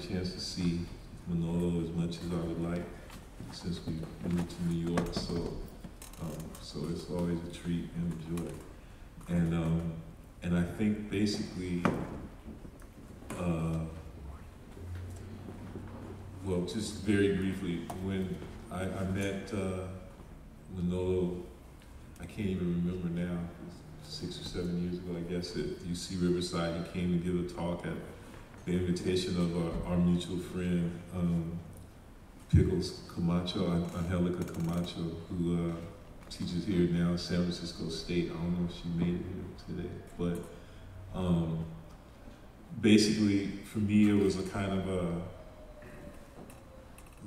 chance to see Manolo as much as I would like since we moved to New York. So um, so it's always a treat and a joy, and um, and I think basically. Uh, well, just very briefly, when I, I met uh, Manolo, I can't even remember now, six or seven years ago, I guess, at UC Riverside. He came to give a talk at the invitation of our, our mutual friend, um, Pickles Camacho, Angelica Camacho, who uh, teaches here now at San Francisco State. I don't know if she made it here today, but um, basically, for me, it was a kind of a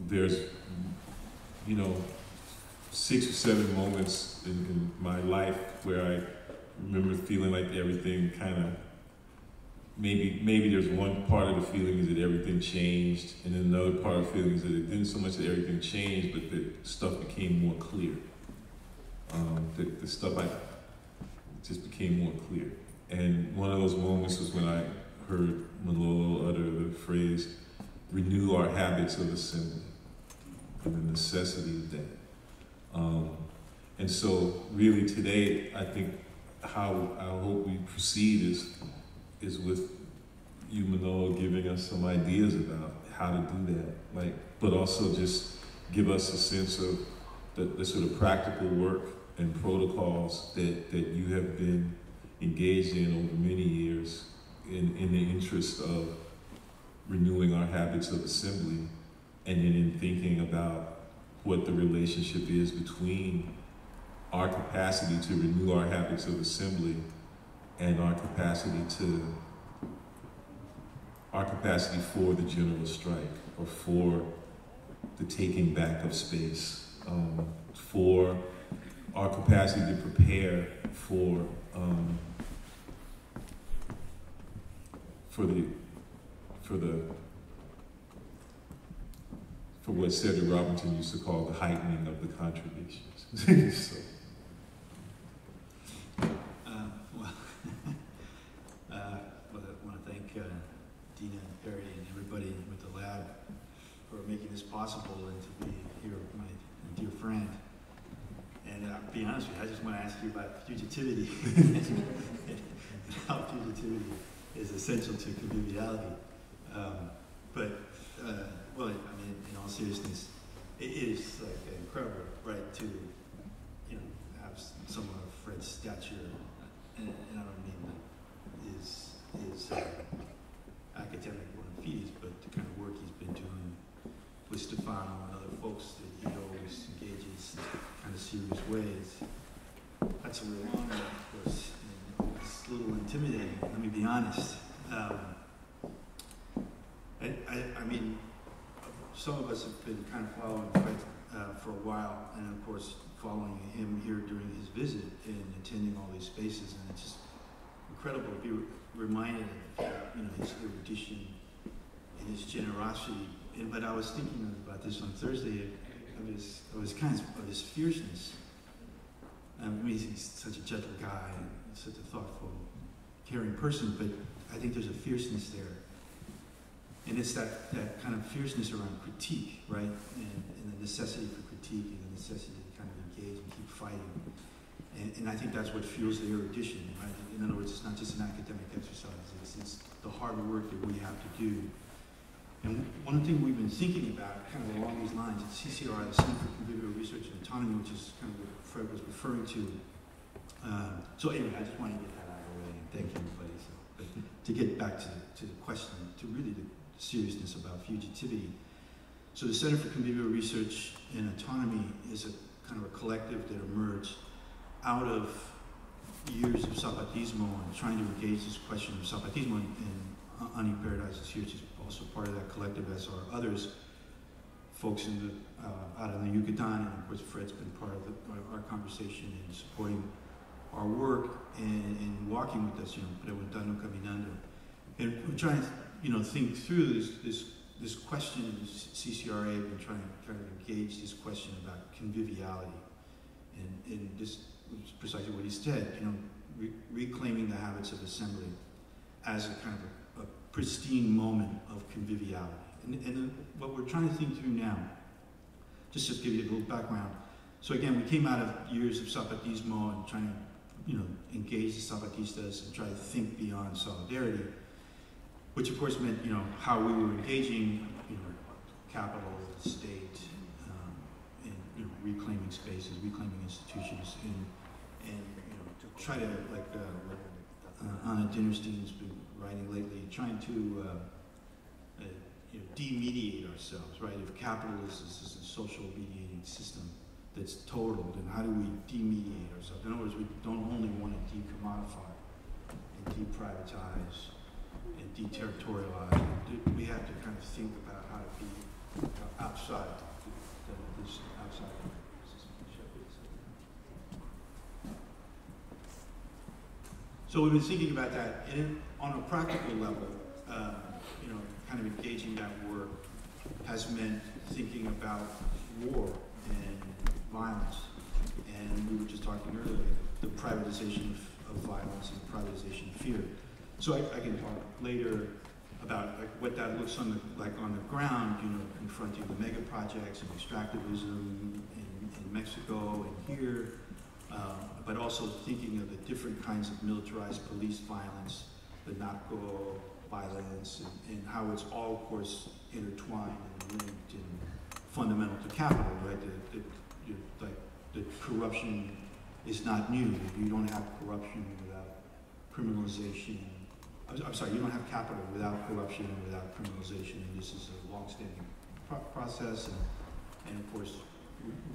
there's, you know, six or seven moments in, in my life where I remember feeling like everything kind of maybe maybe there's one part of the feeling is that everything changed, and then another part of the feeling is that it didn't so much that everything changed, but that stuff became more clear. Um, the, the stuff I just became more clear. And one of those moments was when I heard Manolo utter the phrase, renew our habits of assembly and the necessity of that. Um, and so, really, today, I think how I hope we proceed is is with you, Manolo, giving us some ideas about how to do that, like, but also just give us a sense of the, the sort of practical work and protocols that, that you have been engaged in over many years in, in the interest of renewing our habits of assembly and then in thinking about what the relationship is between our capacity to renew our habits of assembly and our capacity to our capacity for the general strike or for the taking back of space, um, for our capacity to prepare for um, for the for the for what Cedric Robinson used to call the heightening of the contradictions. so. Uh, well, uh, well, I want to thank uh, Dina and Perry and everybody with the lab for making this possible and to be here with my dear friend. And uh, be honest with you, I just want to ask you fugitivity and how fugitivity is essential to conviviality. Um, but, uh, well, I mean, in all seriousness, it is like incredible, right, to, you know, have someone of Fred's stature, and, and I don't mean is, is uh, academic bona fides, but the kind of work he's been doing with Stefano and other folks that he always engages in kind of serious ways. That's a real honor, of course it's a little intimidating, let me be honest. Um, I, I, I, mean, some of us have been kind of following Fred uh, for a while, and of course, following him here during his visit and attending all these spaces, and it's just incredible to be re- reminded of you know his erudition and his generosity. And but I was thinking about this on Thursday of his of his kind of of his fierceness. I mean, he's such a gentle guy. And, such a thoughtful, caring person, but I think there's a fierceness there. And it's that, that kind of fierceness around critique, right? And, and the necessity for critique and the necessity to kind of engage and keep fighting. And, and I think that's what fuels the erudition, right? In other words, it's not just an academic exercise, it's, it's the hard work that we have to do. And one thing we've been thinking about, kind of along these lines, at CCRA, the Center for Convivial Research and Autonomy, which is kind of what Fred was referring to, um, so anyway, I just wanted to get that out of the way and thank everybody. So, to get back to, to the question, to really the seriousness about fugitivity. So the Center for Convivial Research and Autonomy is a kind of a collective that emerged out of years of Zapatismo and trying to engage this question of Zapatismo and Ani Paradise is she's also part of that collective, as are others, folks in the, uh, out in the Yucatan, and of course Fred's been part of the, our, our conversation and supporting our work and, and walking with us, you know, preguntando, caminando. And we're trying to, you know, think through this, this, this question, CCRA have been trying to kind of engage this question about conviviality. And, and this was precisely what he said, you know, re- reclaiming the habits of assembly as a kind of a, a pristine moment of conviviality. And, and what we're trying to think through now, just to give you a little background. So again, we came out of years of Zapatismo and trying to, you know, engage the Zapatistas and try to think beyond solidarity, which of course meant, you know, how we were engaging, you know, capital, state, um, and you know, reclaiming spaces, reclaiming institutions, and and you know, to try to like uh, uh, Ana Dinerstein's been writing lately, trying to uh, uh, you know, demediate ourselves, right? If capitalism is a social mediating system that's total, then how do we demediate ourselves? In other words, we don't only want to decommodify and deprivatize and deterritorialize. We have to kind of think about how to be outside this outside. So we've been thinking about that, and on a practical level, uh, you know, kind of engaging that work has meant thinking about war and violence. And we were just talking earlier, the privatization of, of violence and the privatization of fear. So I, I, can talk later about like what that looks on the, like on the ground, you know, confronting the mega projects and extractivism in, in Mexico and here, uh, but also thinking of the different kinds of militarized police violence, the narco violence, and, and how it's all, of course, intertwined and linked and fundamental to capital, right? The, the, like the corruption is not new. You don't have corruption without criminalization. I'm, sorry, you don't have capital without corruption and without criminalization, and this is a long-standing pro process. And, and of course,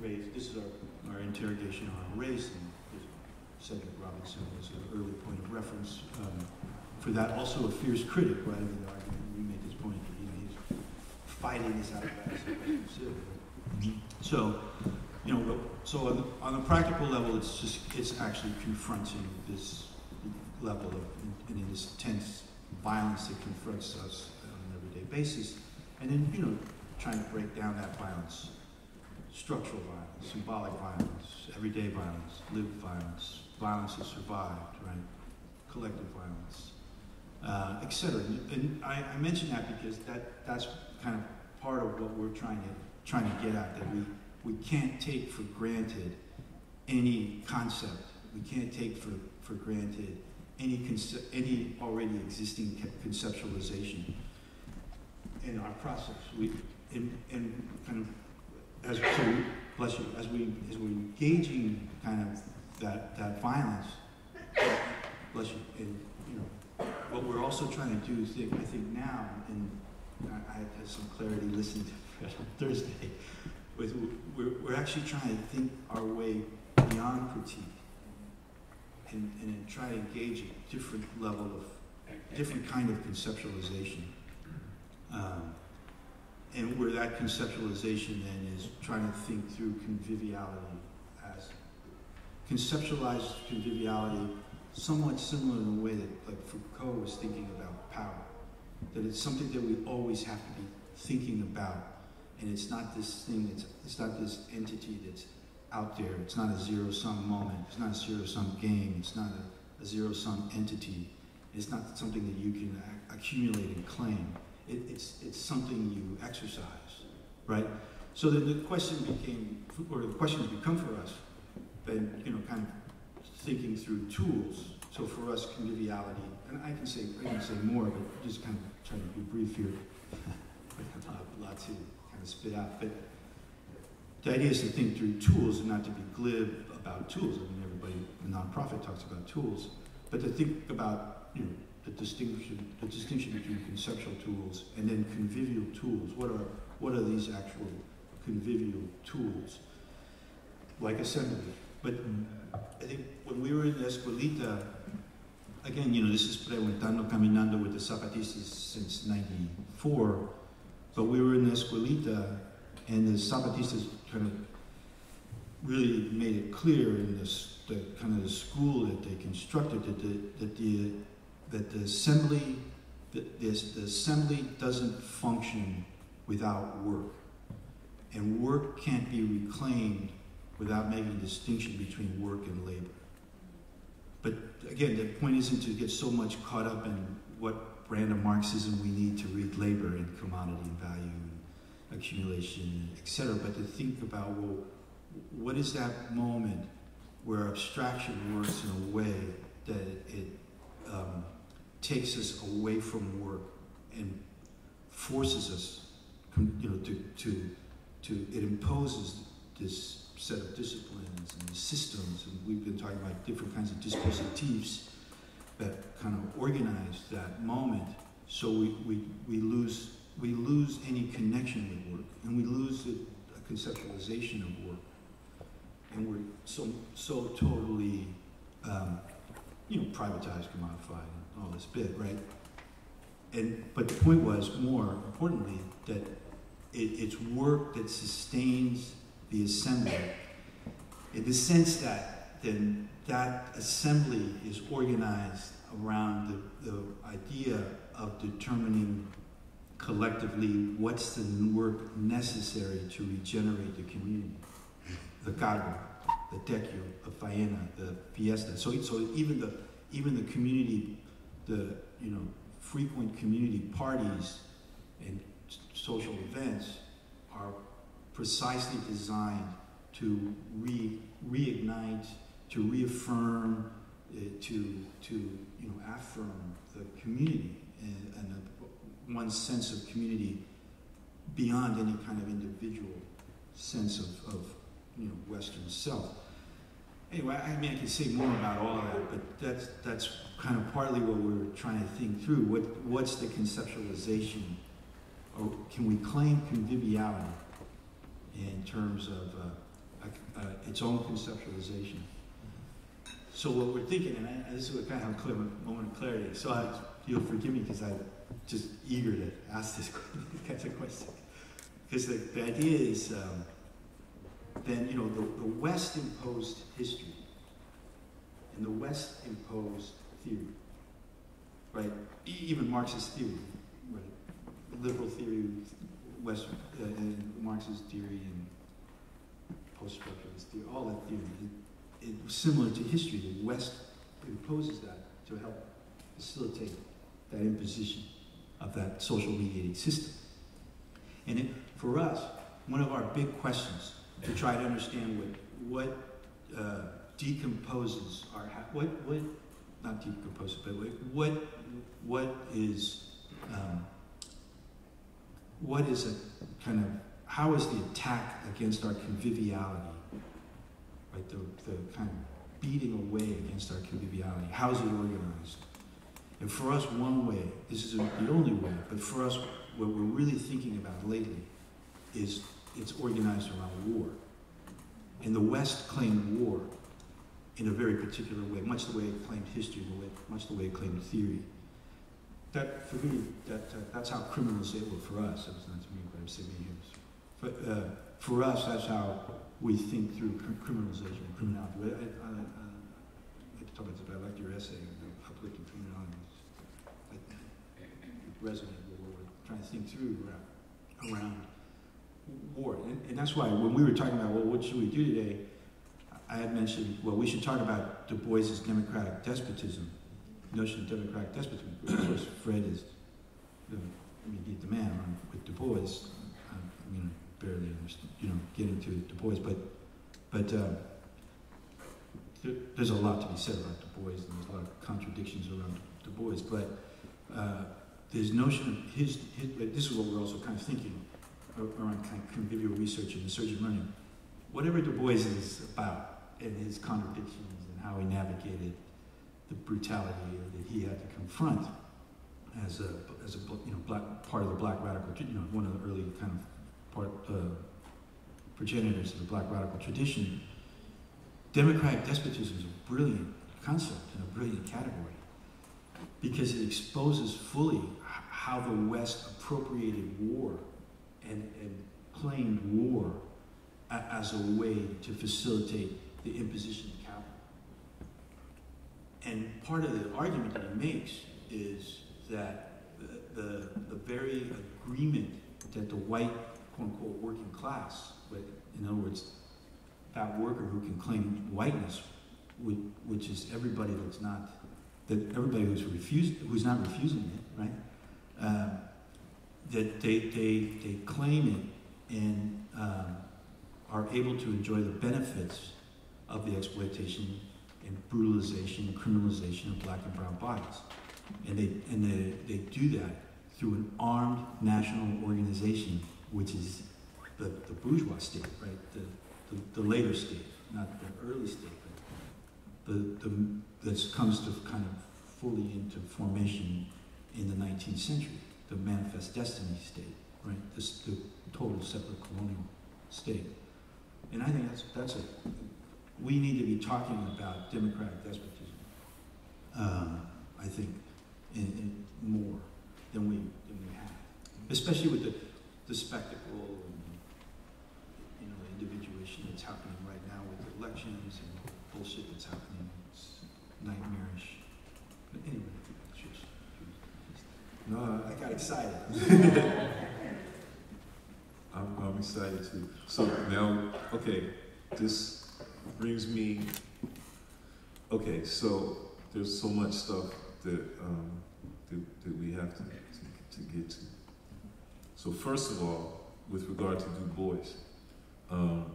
race. This is our, our interrogation on race, and Cedric Robinson was an early point of reference um, for that. Also, a fierce critic, right? I mean, we made this point that you know, he's fighting this out of. So, you know, so on the, on the practical level, it's just it's actually confronting this level of and in this tense violence that confronts us on an everyday basis, and then you know trying to break down that violence, structural violence, symbolic violence, everyday violence, lived violence, violence that survived, right, collective violence, uh, etc. And I, I mention that because that that's kind of part of what we're trying to trying to get at that we we can't take for granted any concept. We can't take for, for granted any, any already existing conceptualization in our process. We, in, in kind of, as, so we, bless you, as we, as we're engaging kind of that, that violence, bless you, and, you know, what we're also trying to do is think, I think now, and I, I had some clarity listening to Fred on Thursday, with, we're, we're actually trying to think our way beyond critique and, and try to engage a different level of, different kind of conceptualization. Um, and where that conceptualization then is trying to think through conviviality as conceptualized conviviality somewhat similar in the way that like Foucault was thinking about power. That it's something that we always have to be thinking about. And it's not this thing, it's, it's not this entity that's out there. It's not a zero sum moment. It's not a zero sum game. It's not a, a zero sum entity. It's not something that you can accumulate and claim. It, it's, it's something you exercise, right? So then the question became, or the questions become for us, then, you know, kind of thinking through tools. So for us, conviviality, and I can say, I can say more, but just kind of trying to be brief here. a lot to kind of spit out. But the idea is to think through tools and not to be glib about tools. I mean, everybody, the nonprofit talks about tools, but to think about, you know, the distinction, the distinction between conceptual tools and then convivial tools. What are, what are these actual convivial tools? Like assembly. But I think when we were in Escuelita, again, you know, this is Preguntando Caminando with the Zapatistas since 94, but we were in Escuelita and the Zapatistas kind of really made it clear in this the kind of the school that they constructed that the that the that the assembly that this the assembly doesn't function without work, and work can't be reclaimed without making a distinction between work and labor. But again, the point isn't to get so much caught up in what brand of Marxism we need to read labor and commodity and value accumulation, etc., but to think about, well, what is that moment where abstraction works in a way that it um, takes us away from work and forces us, you know, to, to, to it imposes this set of disciplines and systems, and we've been talking about different kinds of dispositives that kind of organize that moment, so we, we, we lose we lose any connection with work, and we lose a, conceptualization of work, and we're so so totally, um, you know, privatized, commodified, and all this bit, right? And but the point was more importantly that it, it's work that sustains the assembly in the sense that then that assembly is organized around the, the idea of determining collectively what's the work necessary to regenerate the community. The cargo, the tequio, the faena, the fiesta. So, so even the even the community, the you know frequent community parties and social events are precisely designed to re, reignite, to reaffirm, uh, to, to you know, affirm the community and, and a, one's sense of community beyond any kind of individual sense of, of you know, Western self. Anyway, I mean, I can say more about all of that, but that's, that's kind of partly what we're trying to think through. What, what's the conceptualization? Or can we claim conviviality in terms of uh, uh, its own conceptualization. So what we're thinking, and I, this is what kind of a moment of clarity. So I, you'll forgive me because I'm just eager to ask this kinds of question. Because the, the idea is, um, then you know, the, the West imposed history, and the West imposed theory, right? Even Marxist theory, right? Liberal theory, West, uh, Marxist theory and post-structuralist theory, all that theory, it, it was similar to history. The West imposes that to help facilitate that imposition of that social mediated system. And it, for us, one of our big questions to try to understand what, what uh, decomposes our, what, what, not decomposes, but what, what is um, what is a kind of, how is the attack against our conviviality, right, the, the kind of beating away against our conviviality, how is it organized? And for us, one way, this is the only way, but for us, what we're really thinking about lately is it's organized around war. And the West claimed war in a very particular way, much the way it claimed history, much the way it claimed theory that for me, that uh, that's how criminals say, well, for us, it's not to me, but I'm saying But uh, for us, that's how we think through criminalization and criminality. I, I, I, I, talk about but I liked your essay, the uplifting criminality. It resonated with what we're trying to think through around, around war. And, and that's why when we were talking about, well, what should we do today, I had mentioned, well, we should talk about Du Bois's democratic despotism notion of democratic despotism. Of course, Fred is the, I mean, the man with Du Bois. I, mean, barely understand, you know, getting to Du Bois, but but uh, there, there's a lot to be said about Du Bois, and there's a lot of contradictions around Du Bois. But uh, this notion of his, his, this is what we're also kind of thinking around kind of convivial research and insurgent learning. Whatever Du Bois is about, and his contradictions and how he navigated the brutality that he had to confront as a, as a you know, black, part of the black radical, you know, one of the early kind of part, uh, progenitors of the black radical tradition. Democratic despotism is a brilliant concept and a brilliant category because it exposes fully how the West appropriated war and, and claimed war as a way to facilitate the imposition of capital. and part of the argument that he makes is that the, the, the very agreement that the white, quote unquote, working class, but in other words, that worker who can claim whiteness, which is everybody that's not, that everybody who's refused, who's not refusing it, right? Uh, that they, they, they claim it and um, are able to enjoy the benefits of the exploitation and brutalization and criminalization of black and brown bodies. And they, and they, they do that through an armed national organization, which is the, the bourgeois state, right? The, the, the later state, not the early state, but the, the, that comes to kind of fully into formation in the 19th century, the manifest destiny state, right? This, the total separate colonial state. And I think that's, that's a, we need to be talking about democratic despotism, um, I think, in, in more than we, than we have. Especially with the, the spectacle and, you know, the individuation that's happening right now with the elections and bullshit that's happening. It's nightmarish. But anyway, it's just, No, I got excited. I'm, I'm excited too. So now, okay, this brings me. Okay, so there's so much stuff that um, that, that we have to, to, to get to. So first of all, with regard to Du Bois, um,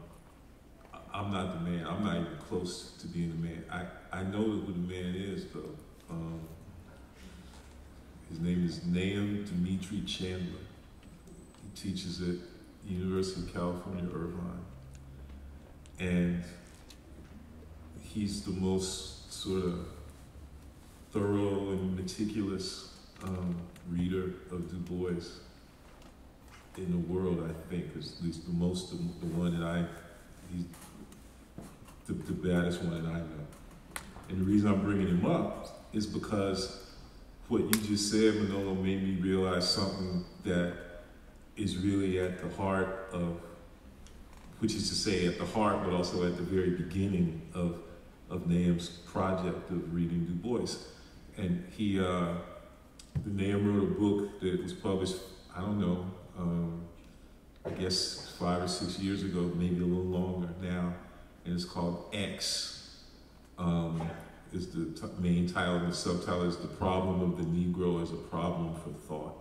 I- I'm not the man. I'm not even close to being the man. I, I know who the man is though. Um, his name is Nahum Dimitri Chandler. He teaches at University of California, Irvine. And he's the most sort of thorough and meticulous um, reader of Du Bois in the world, I think, is at least the most, the, the one that I, he's the, the baddest one that I know. And the reason I'm bringing him up is because what you just said, Manolo, made me realize something that is really at the heart of, which is to say, at the heart, but also at the very beginning of, of Nahum's project of reading Du Bois. And he, uh, Nahum wrote a book that was published, I don't know, um, I guess five or six years ago, maybe a little longer now, and it's called X. Um, is the main title, and the subtitle is The Problem of the Negro as a Problem for Thought.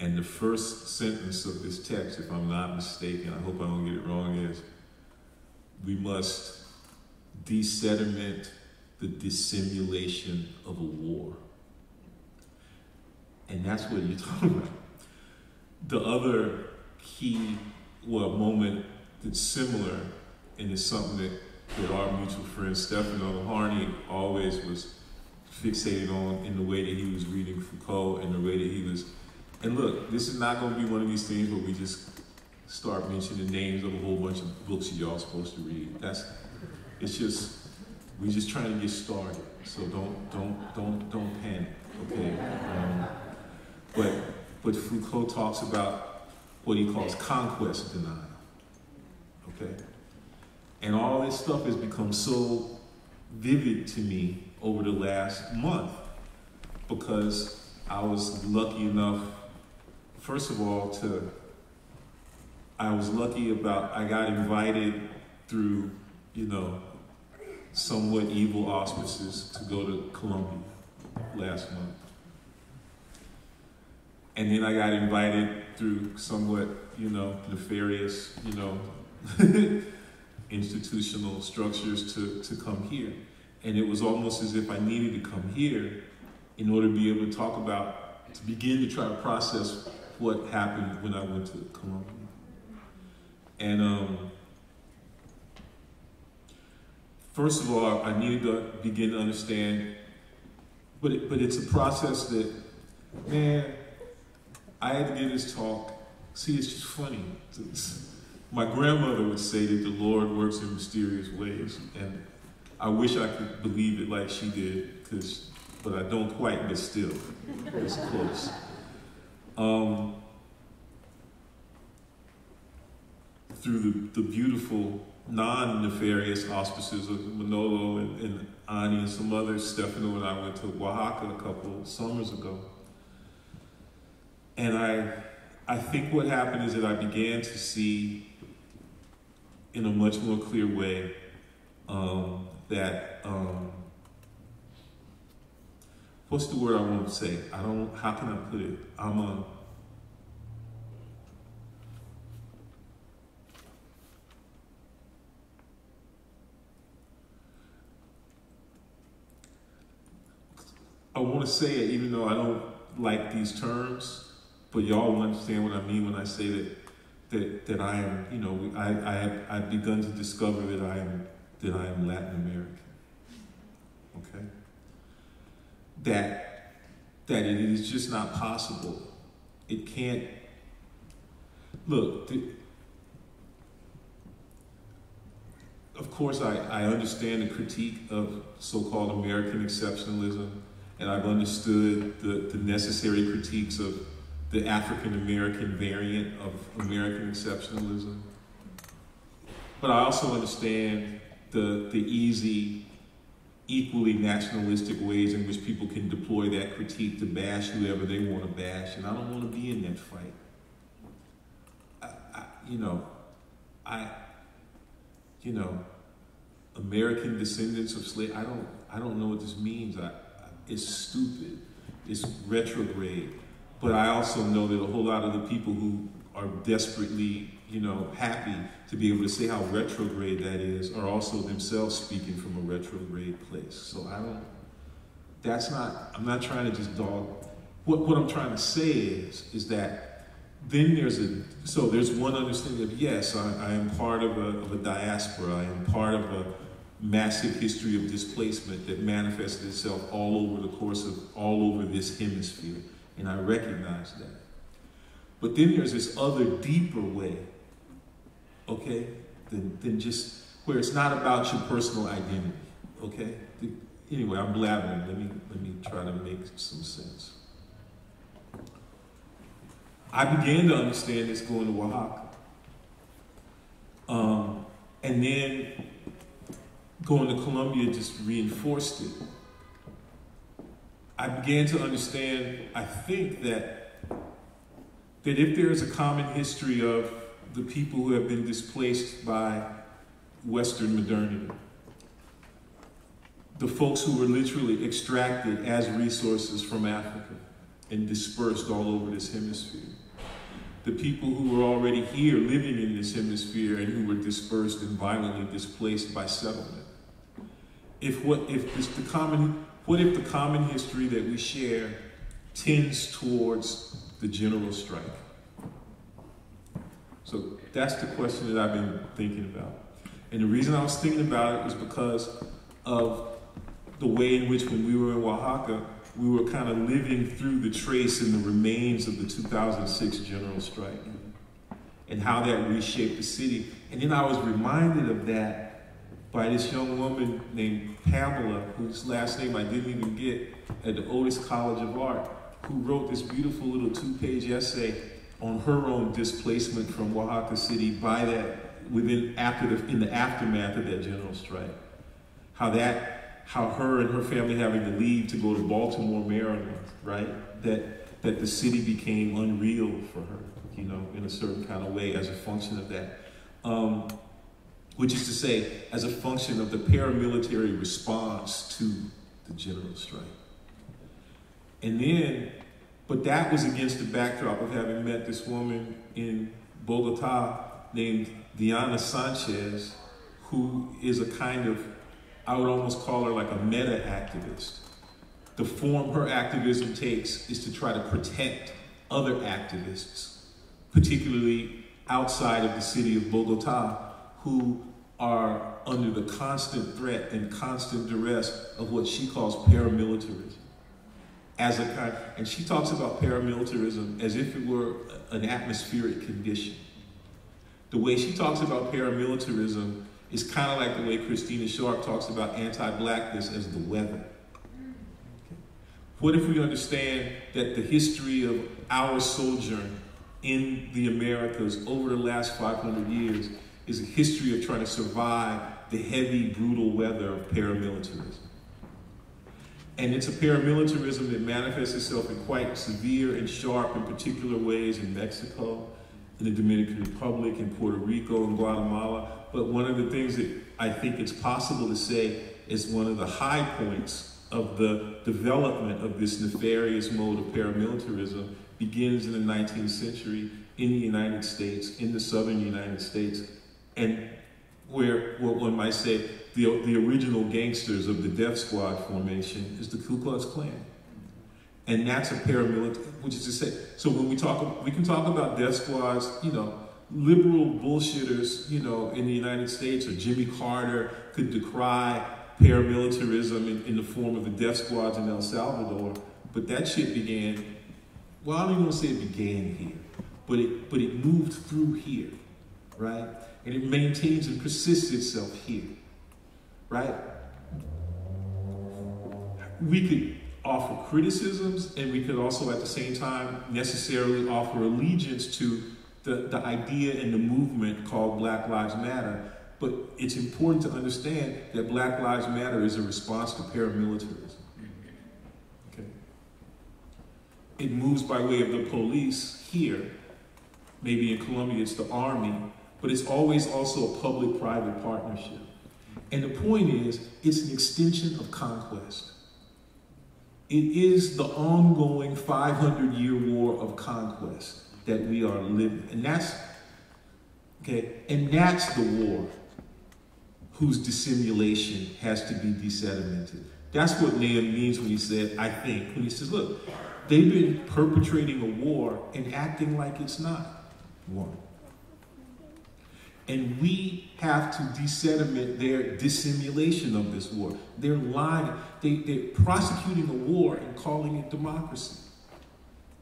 And the first sentence of this text, if I'm not mistaken, I hope I don't get it wrong, is we must desediment the dissimulation of a war. And that's what you're talking about. The other key, well, moment that's similar, and is something that, that our mutual friend Stefano Harney always was fixated on in the way that he was reading Foucault and the way that he was. And look, this is not going to be one of these things where we just start mentioning names of a whole bunch of books y'all are supposed to read. That's, it's just, we're just trying to get started. So don't, don't, don't, don't panic, okay? Um, but, but Foucault talks about what he calls conquest denial. Okay? And all this stuff has become so vivid to me over the last month because I was lucky enough, first of all, to, I was lucky about, I got invited through, you know, somewhat evil auspices to go to Colombia last month. And then I got invited through somewhat, you know, nefarious, you know, institutional structures to, to come here. And it was almost as if I needed to come here in order to be able to talk about, to begin to try to process what happened when I went to Colombia. And um, first of all, I needed to begin to understand, but, it, but it's a process that, man, I had to give this talk. See, it's just funny. My grandmother would say that the Lord works in mysterious ways, and I wish I could believe it like she did, cause, but I don't quite, but still, it's close. Um, through the, the beautiful, non-nefarious auspices of Manolo and, and Ani and some others, Stefano and I went to Oaxaca a couple summers ago. And I, I think what happened is that I began to see in a much more clear way um, that um, what's the word I want to say? I don't. How can I put it? I'm a I want to say it even though I don't like these terms, but y'all understand what I mean when I say that that that I am, you know, I, I have I've begun to discover that I am that I am Latin American. Okay? That that it is just not possible. It can't look the, of course I, I understand the critique of so-called American exceptionalism and I've understood the, the necessary critiques of the African American variant of American exceptionalism. But I also understand the, the easy, equally nationalistic ways in which people can deploy that critique to bash whoever they want to bash, and I don't want to be in that fight. I, I, you know, I, you know, American descendants of slaves. I don't, I don't know what this means. I, it's stupid. It's retrograde. But I also know that a whole lot of the people who are desperately, you know, happy to be able to say how retrograde that is are also themselves speaking from a retrograde place. So I don't, that's not, I'm not trying to just dog. What, what I'm trying to say is, is that then there's a, so there's one understanding of yes, I, I am part of a, of a diaspora, I am part of a, massive history of displacement that manifested itself all over the course of all over this hemisphere. And I recognize that. But then there's this other deeper way, okay, than, than just where it's not about your personal identity, okay? The, anyway, I'm blabbering. Let me, let me try to make some sense. I began to understand this going to Oaxaca. Um, and then going to Colombia just reinforced it. I began to understand, I think, that, that if there is a common history of the people who have been displaced by Western modernity, the folks who were literally extracted as resources from Africa and dispersed all over this hemisphere, the people who were already here living in this hemisphere and who were dispersed and violently displaced by settlement if what if this, the common what if the common history that we share tends towards the general strike? So that's the question that I've been thinking about. And the reason I was thinking about it was because of the way in which when we were in Oaxaca, we were kind of living through the trace and the remains of the 2006 general strike and how that reshaped the city. And then I was reminded of that by this young woman named Pamela, whose last name I didn't even get, at the Otis College of Art, who wrote this beautiful little two-page essay on her own displacement from Oaxaca City by that within after the in the aftermath of that general strike. How that how her and her family having to leave to go to Baltimore, Maryland, right? That that the city became unreal for her, you know, in a certain kind of way as a function of that. Um, which is to say, as a function of the paramilitary response to the general strike. And then, but that was against the backdrop of having met this woman in Bogota named Diana Sanchez, who is a kind of, I would almost call her like a meta activist. The form her activism takes is to try to protect other activists, particularly outside of the city of Bogota, who are under the constant threat and constant duress of what she calls paramilitarism. As a kind, and she talks about paramilitarism as if it were an atmospheric condition. The way she talks about paramilitarism is kind of like the way Christina Sharpe talks about anti-blackness as the weather. What if we understand that the history of our sojourn in the Americas over the last 500 years is a history of trying to survive the heavy, brutal weather of paramilitarism. And it's a paramilitarism that manifests itself in quite severe and sharp and particular ways in Mexico, in the Dominican Republic, in Puerto Rico, in Guatemala. But one of the things that I think it's possible to say is one of the high points of the development of this nefarious mode of paramilitarism begins in the 19th century in the United States, in the southern United States, and where what one might say the, the original gangsters of the Death Squad formation is the Ku Klux Klan. And that's a paramilitary, which is to say, so when we talk, we can talk about death squads, you know, liberal bullshitters, you know, in the United States, or Jimmy Carter could decry paramilitarism in, in the form of the death squads in El Salvador, but that shit began, well, I don't even want to say it began here, but it, but it moved through here, right? And it maintains and persists itself here, right? We could offer criticisms, and we could also at the same time necessarily offer allegiance to the, the idea and the movement called Black Lives Matter. But it's important to understand that Black Lives Matter is a response to paramilitarism. Okay? It moves by way of the police here. Maybe in Colombia it's the army, but it's always also a public private partnership. And the point is, it's an extension of conquest. It is the ongoing 500 year war of conquest that we are living. And that's, okay, and that's the war whose dissimulation has to be desedimented. That's what Nahum means when he said, I think, when he says, look, they've been perpetrating a war and acting like it's not one. And we have to desediment their dissimulation of this war. They're lying. They, they're prosecuting a war and calling it democracy.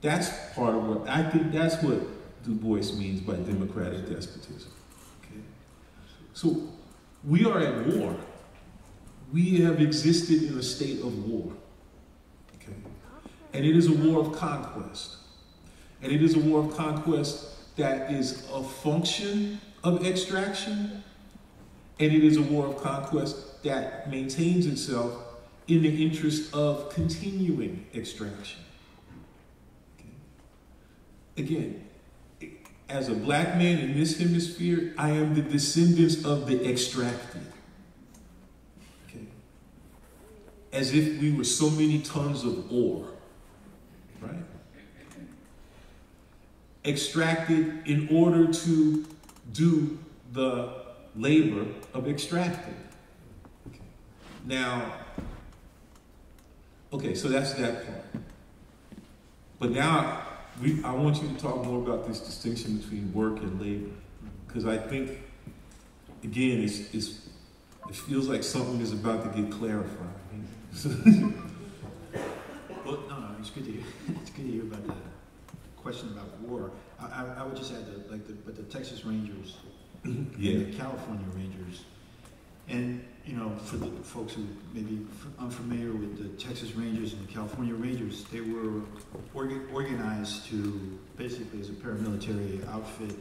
That's part of what I think that's what Du Bois means by democratic despotism. Okay? So we are at war. We have existed in a state of war. Okay? And it is a war of conquest. And it is a war of conquest that is a function of extraction, and it is a war of conquest that maintains itself in the interest of continuing extraction. Okay. Again, as a black man in this hemisphere, I am the descendants of the extracted. Okay. As if we were so many tons of ore, right? Extracted in order to do the labor of extracting. Okay. Now, okay, so that's that part. But now we, I want you to talk more about this distinction between work and labor, because I think, again, it's, it's, it feels like something is about to get clarified. well, no, no, it's good to hear. It's good to hear about the question about war. I, I would just add that, like, the, but the Texas Rangers, yeah. the California Rangers, and you know, for the folks who may be unfamiliar with the Texas Rangers and the California Rangers, they were orga organized to basically as a paramilitary outfit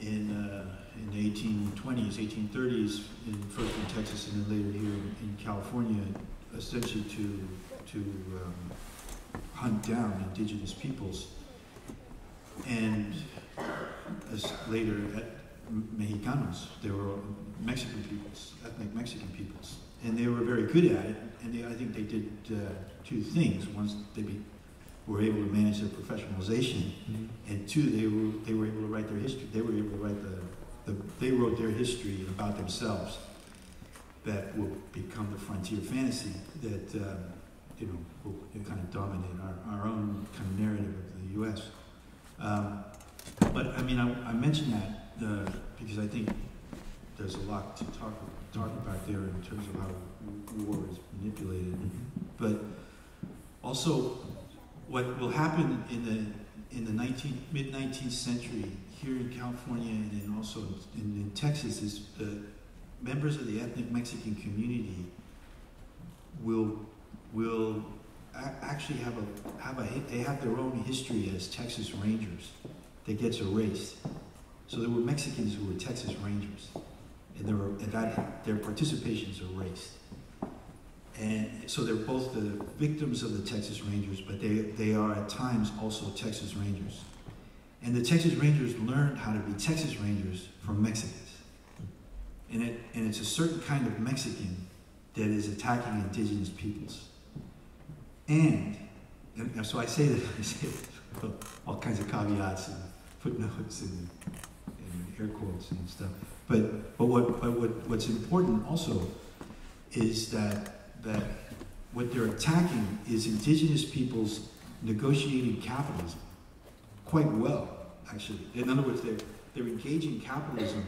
in uh, in the 1820s, 1830s, in first in Texas and then later here in, in California, essentially to to um, hunt down indigenous peoples and as later at Mexicanos, they were Mexican peoples, ethnic Mexican peoples, and they were very good at it. And they, I think they did uh, two things: once they be, were able to manage their professionalization, mm-hmm. and two, they were they were able to write their history. They were able to write the, the they wrote their history about themselves that will become the frontier fantasy that um, you know will kind of dominate our, our own kind of narrative of the U.S. Um, but I mean, I, I mentioned that uh, because I think there's a lot to talk talk about there in terms of how war is manipulated. But also, what will happen in the in the 19, mid 19th century here in California and then also in, in Texas is the members of the ethnic Mexican community will will actually have a have a they have their own history as Texas Rangers that gets erased. So there were Mexicans who were Texas Rangers, and there were and that their participations erased. And so they're both the victims of the Texas Rangers, but they, they are at times also Texas Rangers. And the Texas Rangers learned how to be Texas Rangers from Mexicans. And, it, and it's a certain kind of Mexican that is attacking indigenous peoples. And, and so I say that, I say all kinds of caveats and footnotes and, and air quotes and stuff. But, but, what, but what, what's important also is that, that what they're attacking is indigenous peoples negotiating capitalism quite well, actually. In other words, they're, they're engaging capitalism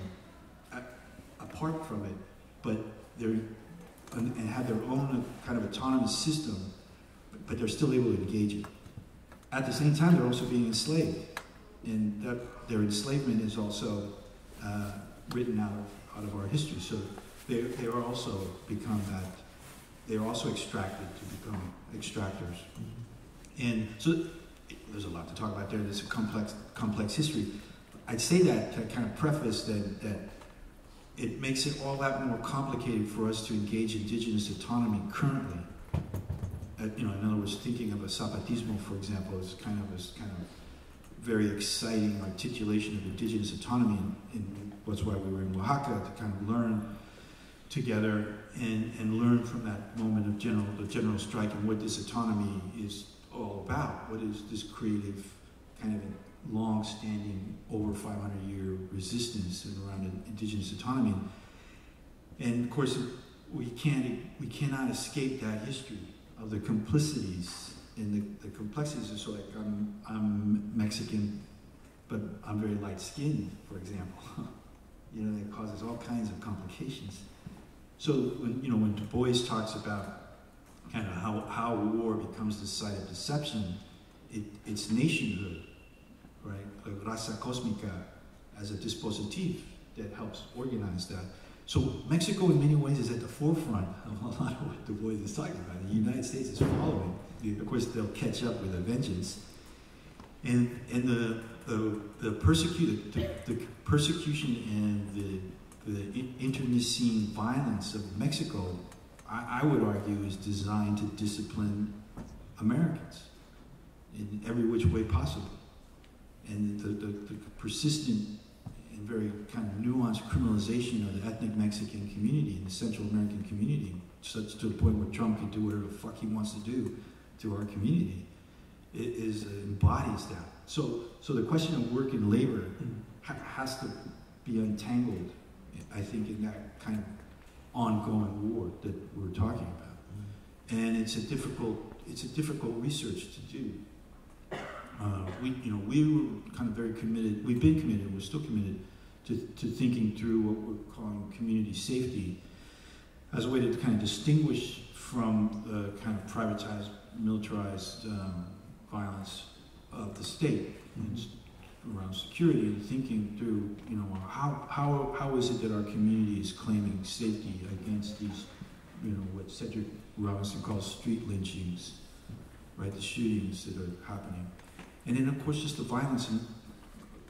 at, apart from it, but they're and, and have their own kind of autonomous system, but they're still able to engage it. At the same time, they're also being enslaved, and that, their enslavement is also uh, written out of, out of our history. So they, they are also become that, they are also extracted to become extractors. Mm-hmm. And so there's a lot to talk about there. There's a complex, complex history. I'd say that to kind of preface that, that it makes it all that more complicated for us to engage indigenous autonomy currently. Uh, you know, in other words, thinking of a zapatismo, for example, is kind of a kind of very exciting articulation of indigenous autonomy, and, and that's why we were in Oaxaca to kind of learn together and, and learn from that moment of general the general strike and what this autonomy is all about. What is this creative kind of long-standing, over 500-year resistance around indigenous autonomy. And of course, we can't, we cannot escape that history of the complicities and the, the complexities. So, like, I'm, I'm Mexican, but I'm very light-skinned, for example. you know, that causes all kinds of complications. So, when you know, when Du Bois talks about kind of how, how war becomes the site of deception, it, it's nationhood right? Raza cósmica as a dispositif that helps organize that. So Mexico, in many ways, is at the forefront of a lot of what Du Bois is talking about. The United States is following. Of course, they'll catch up with a vengeance. And and the the, the persecuted the, the persecution and the the internecine violence of Mexico, I, I would argue, is designed to discipline Americans in every which way possible and the, the, the, persistent very kind of nuanced criminalization of the ethnic Mexican community and the Central American community, such to the point where Trump can do whatever the fuck he wants to do to our community, it is uh, embodies that. So, so the question of work and labor ha- has to be untangled, I think, in that kind of ongoing war that we're talking about. And it's a difficult, it's a difficult research to do uh, we, you know, we were kind of very committed. We've been committed. We're still committed to, to thinking through what we're calling community safety as a way to kind of distinguish from the kind of privatized, militarized um, violence of the state mm-hmm. around security and thinking through, you know, how, how, how is it that our community is claiming safety against these, you know, what Cedric Robinson calls street lynchings, right, the shootings that are happening. And then, of course, just the violence in,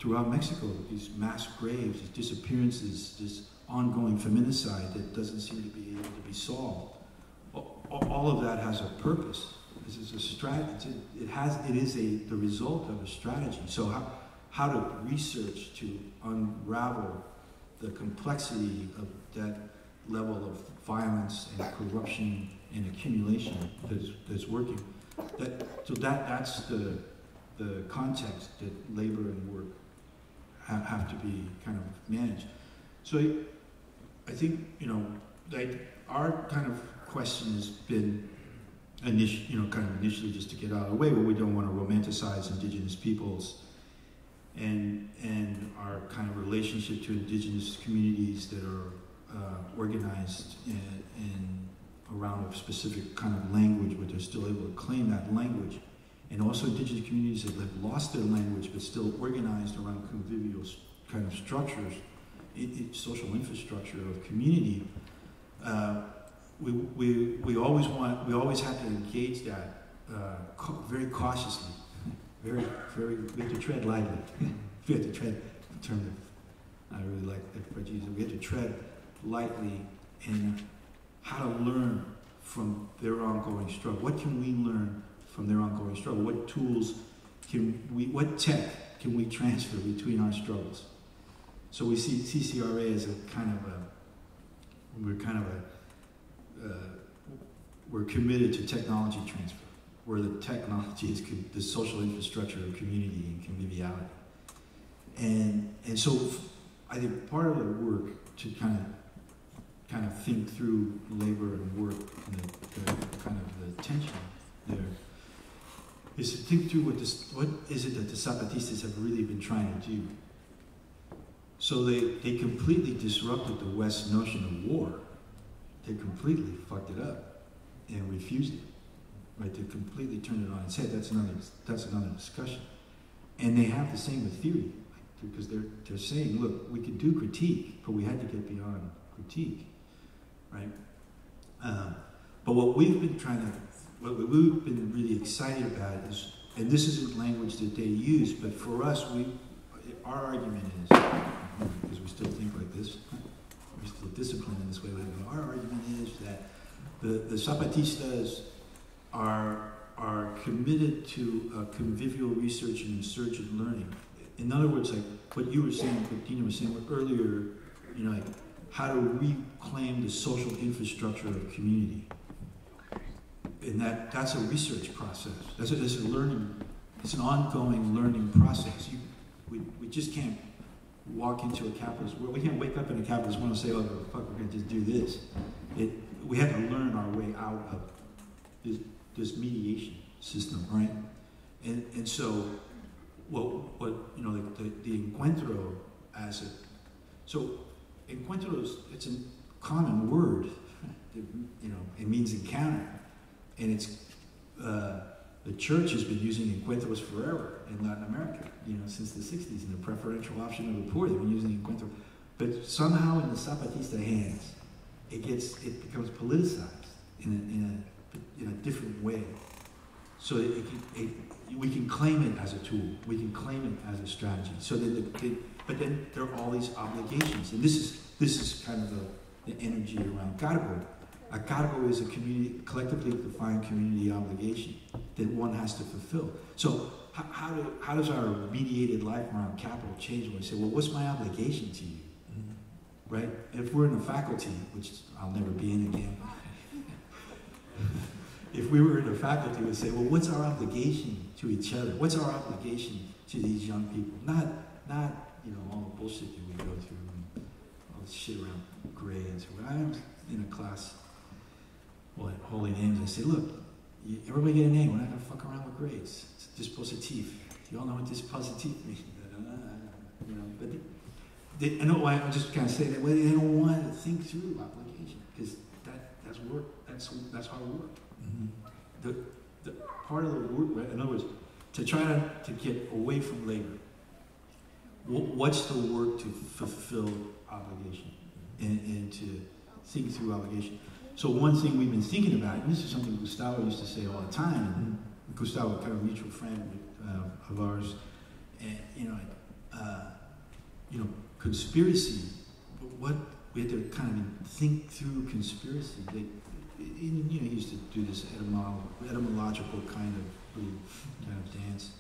throughout Mexico, these mass graves, these disappearances, this ongoing feminicide that doesn't seem to be able to be solved. All of that has a purpose. This is a strategy. It has. It is a the result of a strategy. So how how to research to unravel the complexity of that level of violence and corruption and accumulation that's, that's working. That, so that that's the the context that labor and work have, to be kind of managed. So I think, you know, like our kind of question has been initially, you know, kind of initially just to get out of the way, but we don't want to romanticize indigenous peoples and and our kind of relationship to indigenous communities that are uh, organized in, in around a specific kind of language, but they're still able to claim that language and also indigenous communities that have lost their language but still organized around convivial kind of structures, social infrastructure of community. Uh, we, we, we always want, we always have to engage that uh, very cautiously, very, very, we have to tread lightly. we have to tread, the term that I really like that Jesus, we have to tread lightly and how to learn from their ongoing struggle. What can we learn from their ongoing struggle? What tools can we, what tech can we transfer between our struggles? So we see CCRA as a kind of a, we're kind of a, uh, we're committed to technology transfer, where the technology is the social infrastructure of community and conviviality. And, and so I think part of the work to kind of kind of think through labor and work and the, the kind of the tension there is to think through what this what is it that the Zapatistas have really been trying to do. So they, they completely disrupted the West's notion of war. They completely fucked it up and refused it. Right? They completely turned it on its head. That's another that's another discussion. And they have the same with theory. Because they're they're saying, look, we could do critique, but we had to get beyond critique right? Um, but what we've been trying to, what we've been really excited about is, and this isn't language that they use, but for us, we, our argument is, because we still think like this, we're still disciplined in this way, but our argument is that the, the Zapatistas are, are committed to convivial research and insurgent learning. In other words, like what you were saying, what Dina was saying earlier, you know, like how to reclaim the social infrastructure of community. And that, that's a research process. That's a, that's a learning, it's an ongoing learning process. You, we, we just can't walk into a capitalist world. We can't wake up in a capitalist world and say, oh, fuck, we're going to just do this. It, we have to learn our way out of this, this mediation system, right? And, and so, what, what you know, the, the, the encuentro as a, so encuentro is it's a common word. You know, it means encounter, and it's uh, the church has been using encuentros forever in Latin America. You know, since the '60s, and the preferential option of the poor, they've been using encuentro. But somehow, in the Zapatista hands, it gets it becomes politicized in a, in a, in a different way. So it, it, it, we can claim it as a tool. We can claim it as a strategy. So that the, but then there are all these obligations, and this is this is kind of the, the energy around cargo. A cargo is a community, collectively defined community obligation that one has to fulfill. So how, how, do, how does our mediated life around capital change when we say, well, what's my obligation to you? Mm-hmm. Right? If we're in a faculty, which I'll never be in again, if we were in a faculty, we'd say, well, what's our obligation to each other? What's our obligation to these young people? Not, not you know, all the bullshit that we go through and all this shit around grades. When I'm in a class, Holy Names, I say, look, you, everybody get an A. We're not going to fuck around with grades. It's dispositif. You all know what dispositif means. You know, but they, they, I know why I'm just kind of saying that. Well, they don't want to think through obligation because that, that's work. That's, that's hard work. Mm-hmm. The, the part of the work, in other words, to try to, to get away from labor what's the work to fulfill obligation and, and to think through obligation? So one thing we've been thinking about, and this is something Gustavo used to say all the time, and Gustavo, kind of mutual friend uh, of ours, and you know, uh, you know, conspiracy. What we had to kind of think through conspiracy. They, you know, he used to do this etymological kind of kind of dance.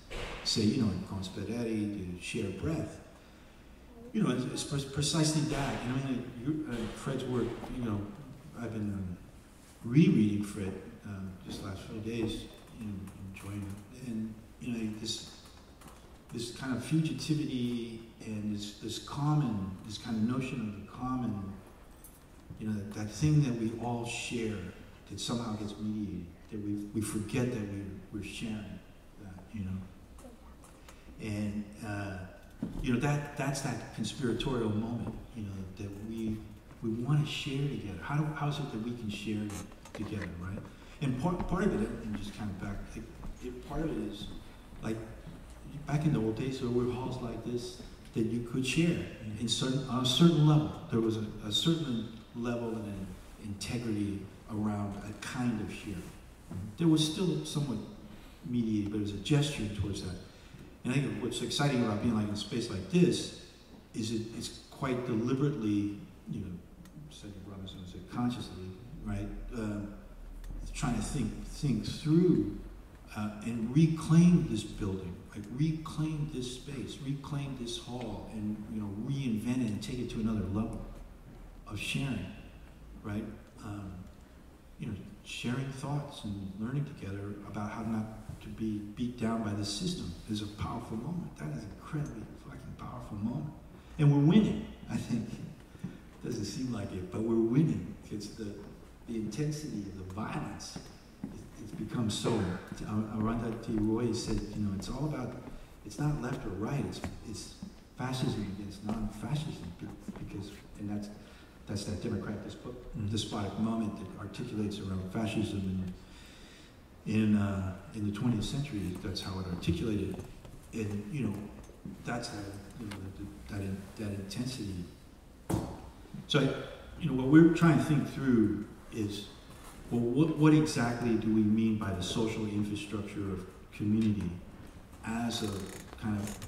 Say, you know, conspirare, to share breath. You know, it's, precisely that. I mean, you, uh, Fred's work, you know, I've been um, rereading Fred um, just last few days, you know, enjoying it. And, you know, this, this kind of fugitivity and this, this common, this kind of notion of the common, you know, that, that thing that we all share that somehow gets mediated that we, we forget that we, we're sharing that, you know. And, uh, you know, that, that's that conspiratorial moment, you know, that we, we want to share together. How, do, how is it that we can share together, right? And part, part of it, and just kind of back, it, it, part of it is, like, back in the old days, there were halls like this that you could share in certain, on a certain level. There was a, a certain level and an integrity around a kind of sharing. There was still somewhat mediated, but it was a gesture towards that. And I think what's exciting about being like in a space like this is it, it's quite deliberately, you know, Cedric Robinson would say consciously, right? Uh, trying to think think through uh, and reclaim this building, like reclaim this space, reclaim this hall, and you know reinvent it and take it to another level of sharing, right? Um, you know, sharing thoughts and learning together about how not to be beat down by the system is a powerful moment. That is an incredibly fucking powerful moment, and we're winning. I think doesn't seem like it, but we're winning. It's the the intensity of the violence it's become so. Arundhati Roy said, you know, it's all about, it's not left or right, it's, it's fascism against non-fascism, because, and that's, that's that democratic mm-hmm. despotic moment that articulates around fascism in, in, uh, in the 20th century. That's how it articulated. And, you know, that's that, you know, that, that, that intensity. So, you know, what we're trying to think through is well, what, what exactly do we mean by the social infrastructure of community as a kind of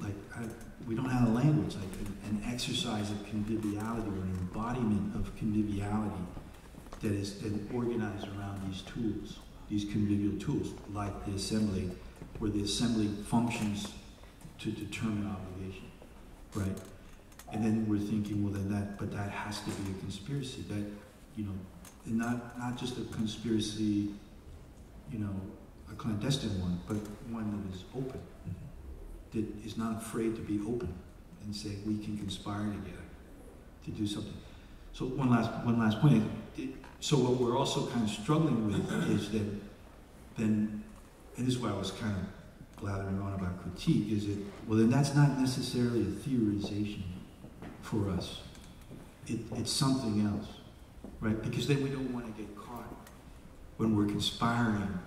like I, we don't have a language like an, an, exercise of conviviality or an embodiment of conviviality that is organized around these tools, these convivial tools, like the assembly, where the assembly functions to determine obligation, right? And then we're thinking, well, then that, but that has to be a conspiracy. That you know, and not, not just a conspiracy, you know, a clandestine one, but one that is open, mm-hmm. that is not afraid to be open and say we can conspire together to do something. So one last one last point. So what we're also kind of struggling with is that then, and this is why I was kind of blathering on about critique, is that well then that's not necessarily a theorization for us. It, it's something else right? Because then we don't want to get caught when we're conspiring,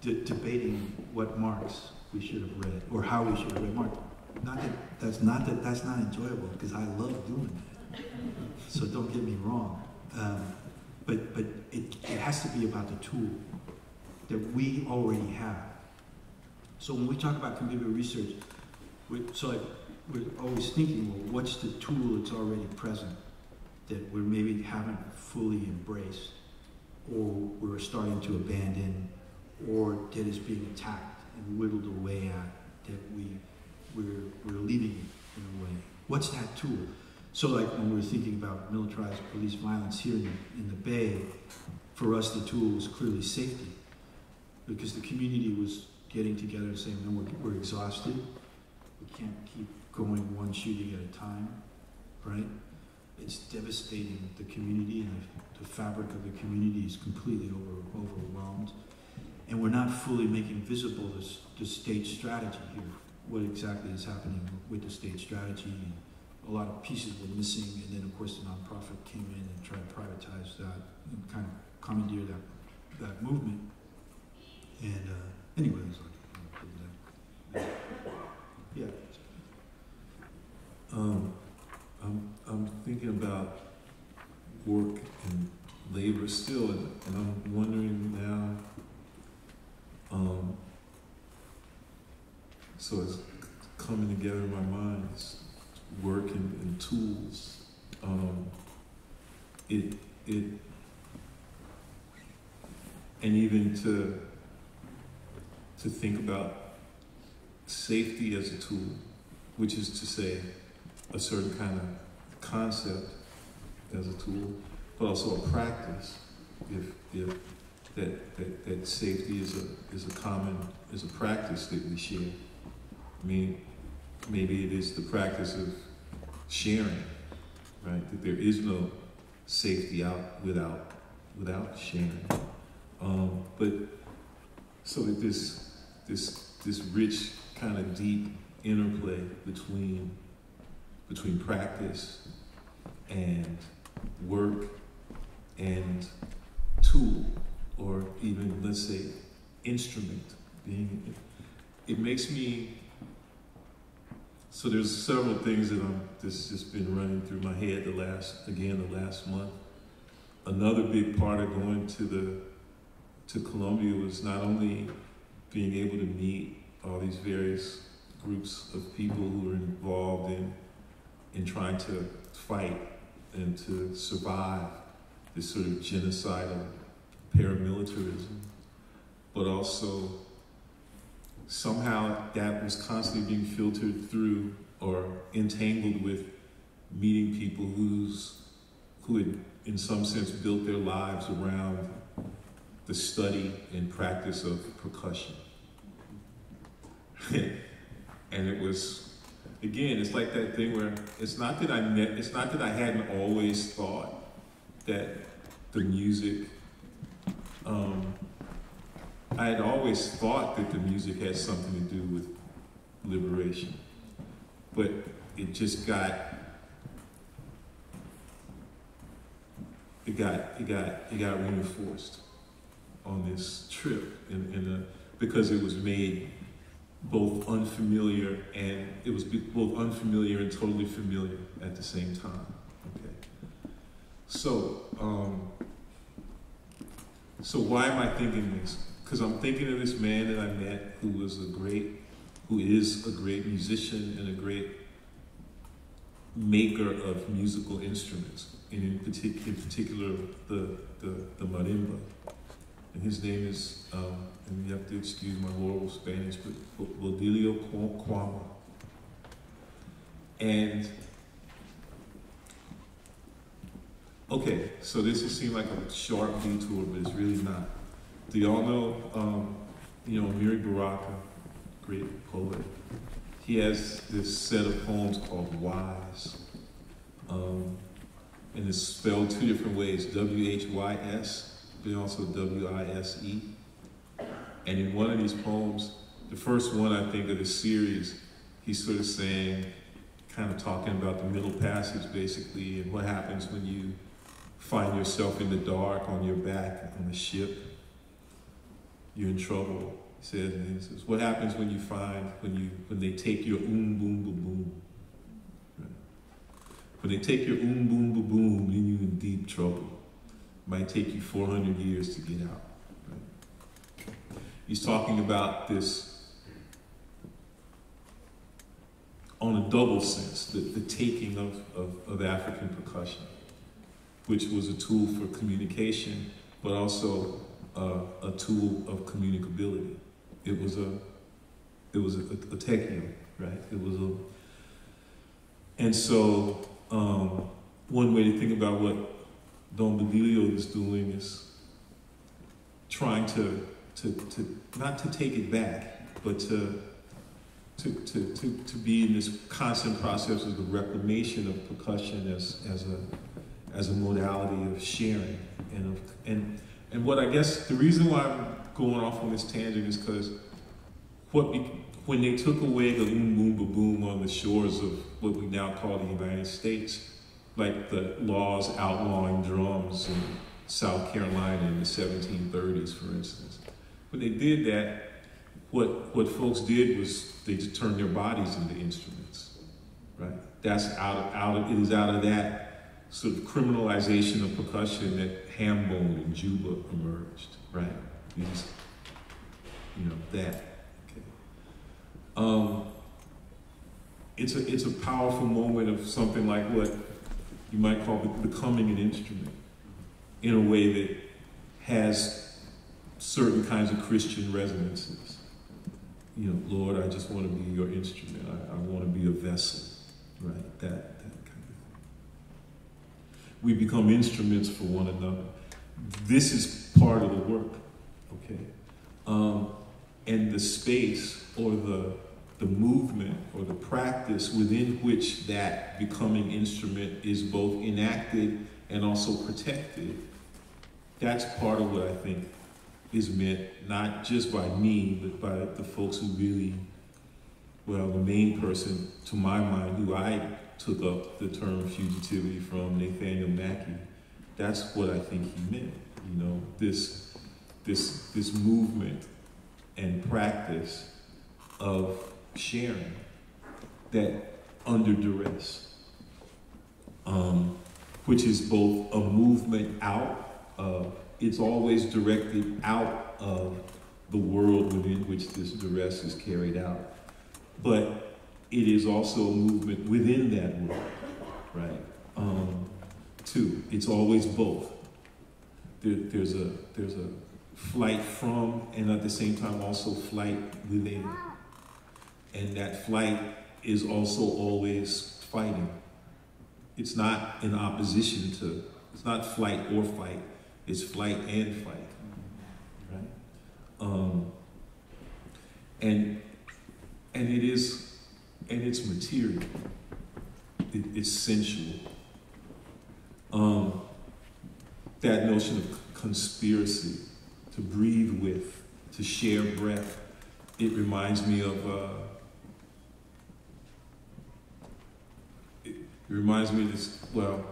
de- debating what Marx we should have read or how we should have read Marx. Not that that's not that that's not enjoyable because I love doing that. So don't get me wrong, um, but but it, it has to be about the tool that we already have. So when we talk about convivial research, we, so like, we're always thinking, well, what's the tool that's already present? that we maybe haven't fully embraced, or we're starting to abandon, or that is being attacked and whittled away at, that we, we're, we're leaving in a way. What's that tool? So, like when we're thinking about militarized police violence here in the, in the Bay, for us the tool was clearly safety, because the community was getting together and saying, "No, we're, we're exhausted. We can't keep going one shooting at a time, right?" it's devastating the community and the, the fabric of the community is completely over, overwhelmed. And we're not fully making visible this, the state strategy here, what exactly is happening with the state strategy. And a lot of pieces were missing, and then of course the nonprofit came in and tried to privatize that and kind of commandeer that, that movement. And uh, anyways, yeah. Um, I'm, I'm thinking about work and labor still, and, and I'm wondering now. Um, so it's coming together in my mind. It's work and, and tools. Um, it it and even to to think about safety as a tool, which is to say a certain kind of concept as a tool, but also a practice. If, if that, that, that safety is a, is a common, is a practice that we share. I mean, maybe it is the practice of sharing, right? That there is no safety out without, without sharing. Um, but so that this, this, this rich kind of deep interplay between between practice and work and tool, or even let's say instrument. Being, it makes me. So there's several things that I'm that's just been running through my head the last again the last month. Another big part of going to the to Colombia was not only being able to meet all these various groups of people who are involved in in trying to fight and to survive this sort of genocidal paramilitarism, but also somehow that was constantly being filtered through or entangled with meeting people who's who had in some sense built their lives around the study and practice of percussion. and it was again, it's like that thing where it's not that I ne- it's not that I hadn't always thought that the music um, I had always thought that the music had something to do with liberation, but it just got it got it got it got reinforced on this trip in, in a, because it was made both unfamiliar and it was both unfamiliar and totally familiar at the same time. Okay, so um, so why am I thinking this? because I'm thinking of this man that I met who was a great, who is a great musician and a great maker of musical instruments, and in, partic- in particular the, the, the marimba. And his name is, um, and you have to excuse my horrible Spanish, but Baudilio Cuama. And okay, so this will seem like a sharp detour, but it's really not. Do y'all know, um, you know, Amiri Baraka, great poet? He has this set of poems called Whys. Um, and it's spelled two different ways W H Y S, but also W I S E. And in one of these poems, the first one I think of the series, he's sort of saying, kind of talking about the middle passage basically, and what happens when you find yourself in the dark on your back on the ship you're in trouble. He says, and he says, what happens when you find, when you, when they take your oom boom boom boom? When they take your oom boom boom boom, then you're in deep trouble. It might take you 400 years to get out. He's talking about this on a double sense, the, the taking of, of, of African percussion, which was a tool for communication, but also uh, a tool of communicability. It was a, it was a, a, a right? It was a, and so um, one way to think about what Don Baudilio is doing is trying to, to, to not to take it back, but to, to, to, to, to be in this constant process of the reclamation of percussion as, as, a, as a modality of sharing. And of, and and what I guess the reason why I'm going off on this tangent is because what when they took away the boom boom ba boom on the shores of what we now call the United States, like the laws outlawing drums in South Carolina in the 1730s, for instance, when they did that, what what folks did was they just turned their bodies into instruments, right? That's out out of it is out of that sort of criminalization of percussion that Hambone and Juba emerged, right? These, you know, that. Okay. Um, it's a it's a powerful moment of something like what you might call becoming an instrument in a way that has certain kinds of Christian resonances. You know, Lord, I just want to be your instrument. I, I want to be a vessel, right? That that kind of thing. we become instruments for one another. This is part of the work, okay? Um, and the space or the, the movement or the practice within which that becoming instrument is both enacted and also protected, that's part of what I think is meant not just by me, but by the folks who really, well, the main person to my mind who I took up the term fugitivity from Nathaniel Mackey. That's what I think he meant. You know, this this this movement and practice of sharing that under duress, um, which is both a movement out of, it's always directed out of the world within which this duress is carried out. But it is also a movement within that world, right? Um, too. It's always both. There, there's a there's a flight from and at the same time also flight within. And that flight is also always fighting. It's not in opposition to, it's not flight or fight, it's flight and fight. Right? Um, and and it is and it's material. It, it's sensual. Um, that notion of conspiracy, to breathe with, to share breath, it reminds me of. Uh, it reminds me of this. Well,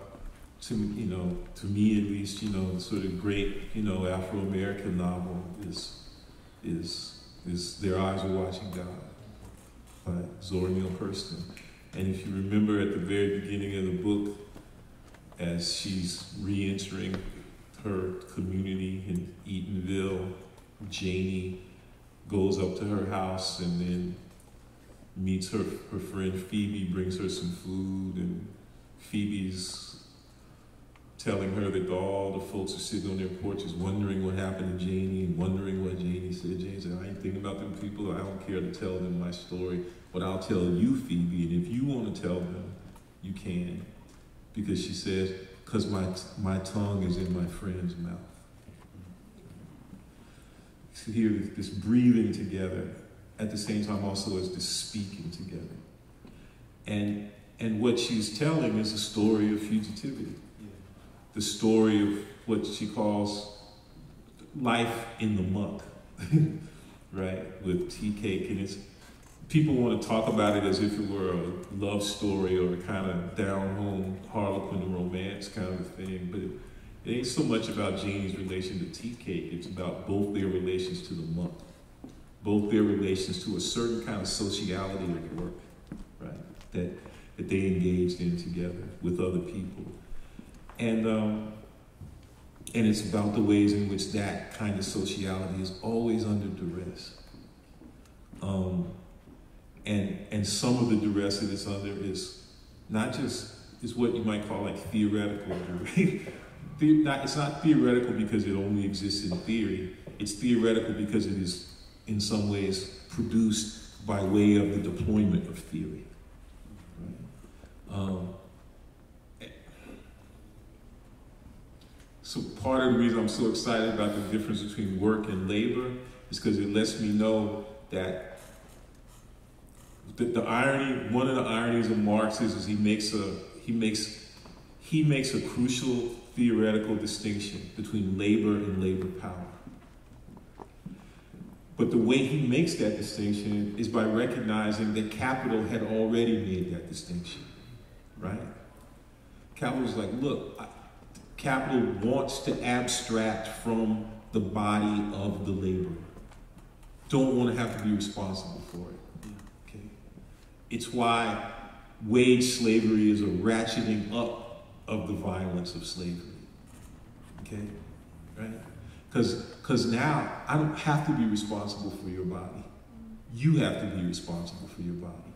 to you know, to me at least, you know, sort of great, you know, Afro-American novel is is is Their Eyes Are Watching God by Zora Neale Hurston. And if you remember at the very beginning of the book, as she's re-entering her community in Eatonville, Janie goes up to her house and then meets her, her friend Phoebe, brings her some food, and Phoebe's telling her that all the folks are sitting on their porches wondering what happened to Janie and wondering what Janie said. Janie said, I ain't thinking about them people. I don't care to tell them my story, but I'll tell you, Phoebe, and if you want to tell them, you can. Because she says, because my, my tongue is in my friend's mouth. So here, this breathing together, at the same time also as this speaking together. And, and what she's telling is a story of fugitivity the story of what she calls life in the muck, right? With and it's people want to talk about it as if it were a love story or a kind of down home Harlequin romance kind of thing, but it, it ain't so much about Janie's relation to tea cake. It's about both their relations to the muck, both their relations to a certain kind of sociality at work, right? That that they engaged in together with other people. And, um, and it's about the ways in which that kind of sociality is always under duress. Um, and, and some of the duress that it's under is not just, is what you might call like theoretical duress. not, it's not theoretical because it only exists in theory. It's theoretical because it is in some ways produced by way of the deployment of theory. Right? Um, So part of the reason I'm so excited about the difference between work and labor is because it lets me know that the, the, irony, one of the ironies of Marx is, is he makes a he makes he makes a crucial theoretical distinction between labor and labor power. But the way he makes that distinction is by recognizing that capital had already made that distinction, right? Capital like, look, capital wants to abstract from the body of the laborer. Don't want to have to be responsible for it. Okay? It's why wage slavery is a ratcheting up of the violence of slavery. Okay? Right? Because now I don't have to be responsible for your body. You have to be responsible for your body.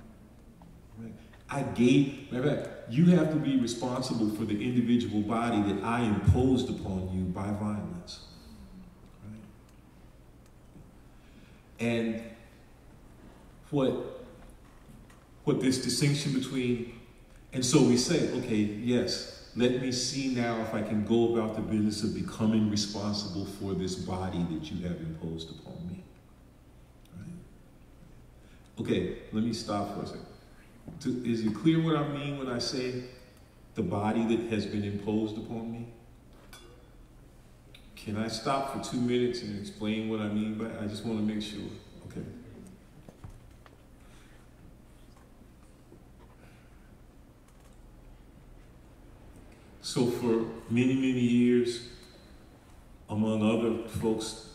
I gave, matter fact, you have to be responsible for the individual body that I imposed upon you by violence. Right? And what, what this distinction between, and so we say, okay, yes, let me see now if I can go about the business of becoming responsible for this body that you have imposed upon me. Right? Okay, let me stop for a second. To, is it clear what I mean when I say the body that has been imposed upon me? Can I stop for two minutes and explain what I mean by I just want to make sure. Okay. So for many, many years, among other folks,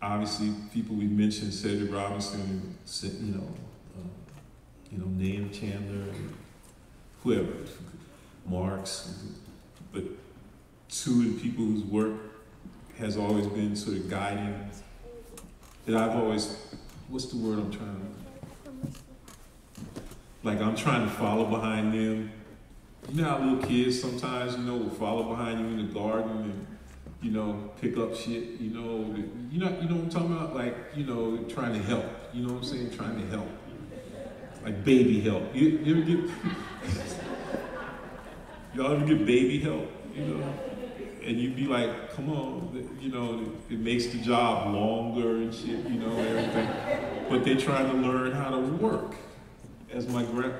obviously people we mentioned, Cedric Robinson, you know, you know, Nahum Chandler, whoever, Marx, but two of the people whose work has always been sort of guiding, that I've always, what's the word I'm trying to, like I'm trying to follow behind them. You know how little kids sometimes, you know, will follow behind you in the garden and you know, pick up shit, you know, you know, you know what I'm talking about? Like, you know, trying to help. You know what I'm saying? Trying to help. Like baby help. You, you ever get y'all ever get baby help, you know? And you'd be like, come on, you know, it makes the job longer and shit, you know, everything. But they're trying to learn how to work. As my grand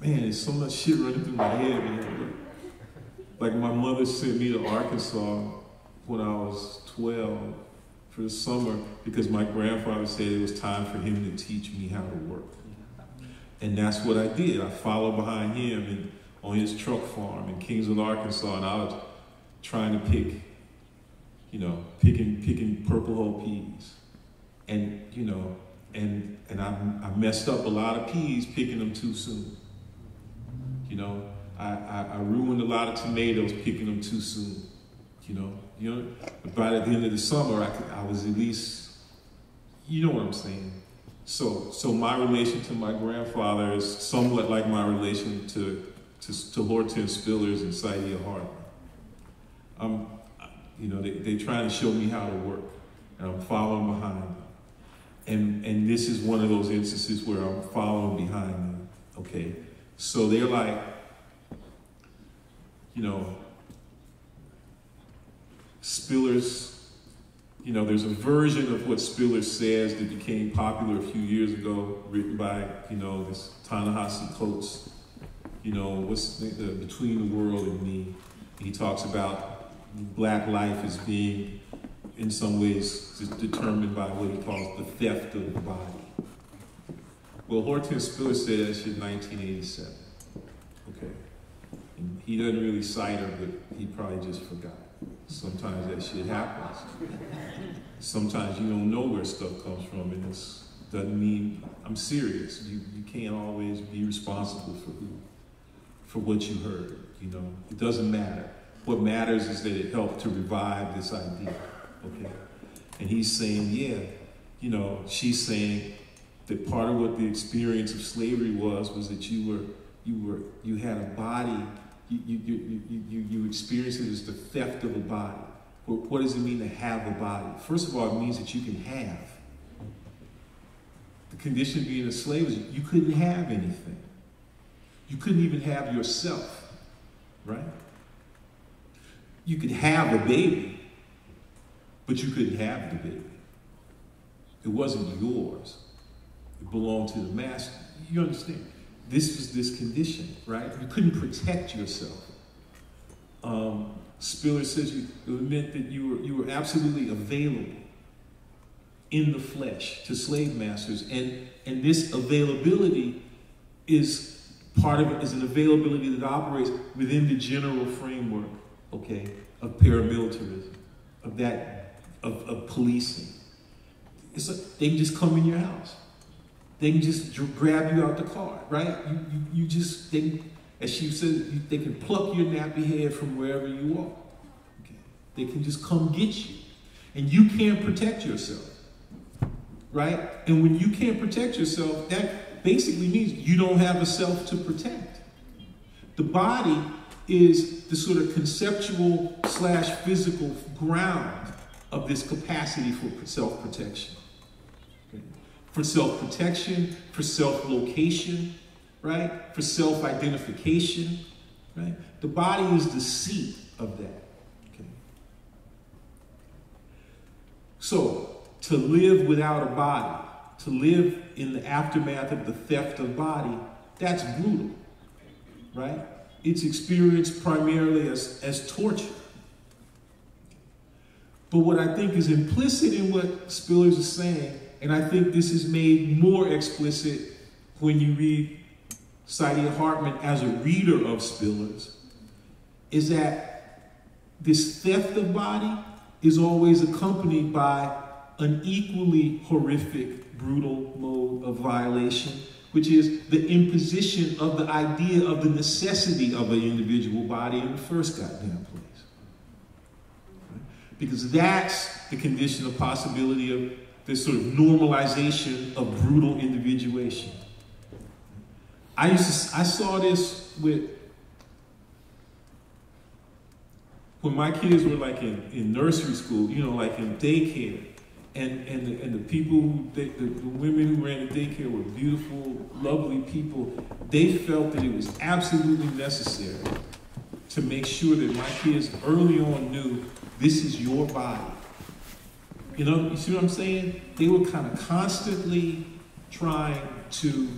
man, there's so much shit running through my head, man. Like my mother sent me to Arkansas when I was 12 for the summer because my grandfather said it was time for him to teach me how to work. And that's what I did. I followed behind him and on his truck farm in Kingsville, Arkansas, and I was trying to pick, you know, picking picking purple hull peas. And, you know, and and I, I messed up a lot of peas picking them too soon. You know, I, I, I ruined a lot of tomatoes picking them too soon. You know, you know, by the end of the summer, I, could, I was at least, you know what I'm saying. So, so my relation to my grandfather is somewhat like my relation to to, to Hortense Spillers and Saidiya Hartman. Um, you know, they, they're trying to show me how to work, and I'm following behind them. And, and this is one of those instances where I'm following behind them, okay? So they're like, you know, Spillers, you know, there's a version of what Spillers says that became popular a few years ago, written by, you know, this Ta-Nehisi Coates, you know, what's the, the, between the world and me. He talks about black life as being, in some ways, determined by what he calls the theft of the body. Well, Hortense Spillers said that shit in 1987. Okay. And he doesn't really cite her, but he probably just forgot. Sometimes that shit happens. Sometimes you don't know where stuff comes from, and it doesn't mean I'm serious. You, you can't always be responsible for who, for what you heard. You know, it doesn't matter. What matters is that it helped to revive this idea. Okay, and he's saying, yeah, you know, she's saying that part of what the experience of slavery was was that you were you were you had a body you, you, you, you, experience it as the theft of a body. What does it mean to have a body? First of all, it means that you can have. The condition of being a slave is you couldn't have anything. You couldn't even have yourself, right? You could have a baby, but you couldn't have the baby. It wasn't yours. It belonged to the master. You understand? This was this condition, right? You couldn't protect yourself. Um, Spiller says you, it meant that you were, you were absolutely available in the flesh to slave masters. And, and this availability is part of it is an availability that operates within the general framework, okay, of paramilitarism, of that, of, of policing. It's like they just come in your house. They can just grab you out the car, right? You, you, you just, they, as she said, they can pluck your nappy head from wherever you are. Okay? They can just come get you. And you can't protect yourself, right? And when you can't protect yourself, that basically means you don't have a self to protect. The body is the sort of conceptual slash physical ground of this capacity for self protection, for self protection, for self location, right? For self identification, right? The body is the seat of that. Okay. So, to live without a body, to live in the aftermath of the theft of body, that's brutal, right? It's experienced primarily as, as torture. But what I think is implicit in what Spillers is saying and I think this is made more explicit when you read Saidiya Hartman as a reader of Spillers, is that this theft of body is always accompanied by an equally horrific, brutal mode of violation, which is the imposition of the idea of the necessity of an individual body in the first goddamn place. Because that's the condition of possibility of this sort of normalization of brutal individuation. I used to, I saw this with when my kids were like in, in nursery school, you know, like in daycare, and and the, and the people who the, the women who ran the daycare were beautiful, lovely people. They felt that it was absolutely necessary to make sure that my kids early on knew this is your body. You know, you see what I'm saying? They were kind of constantly trying to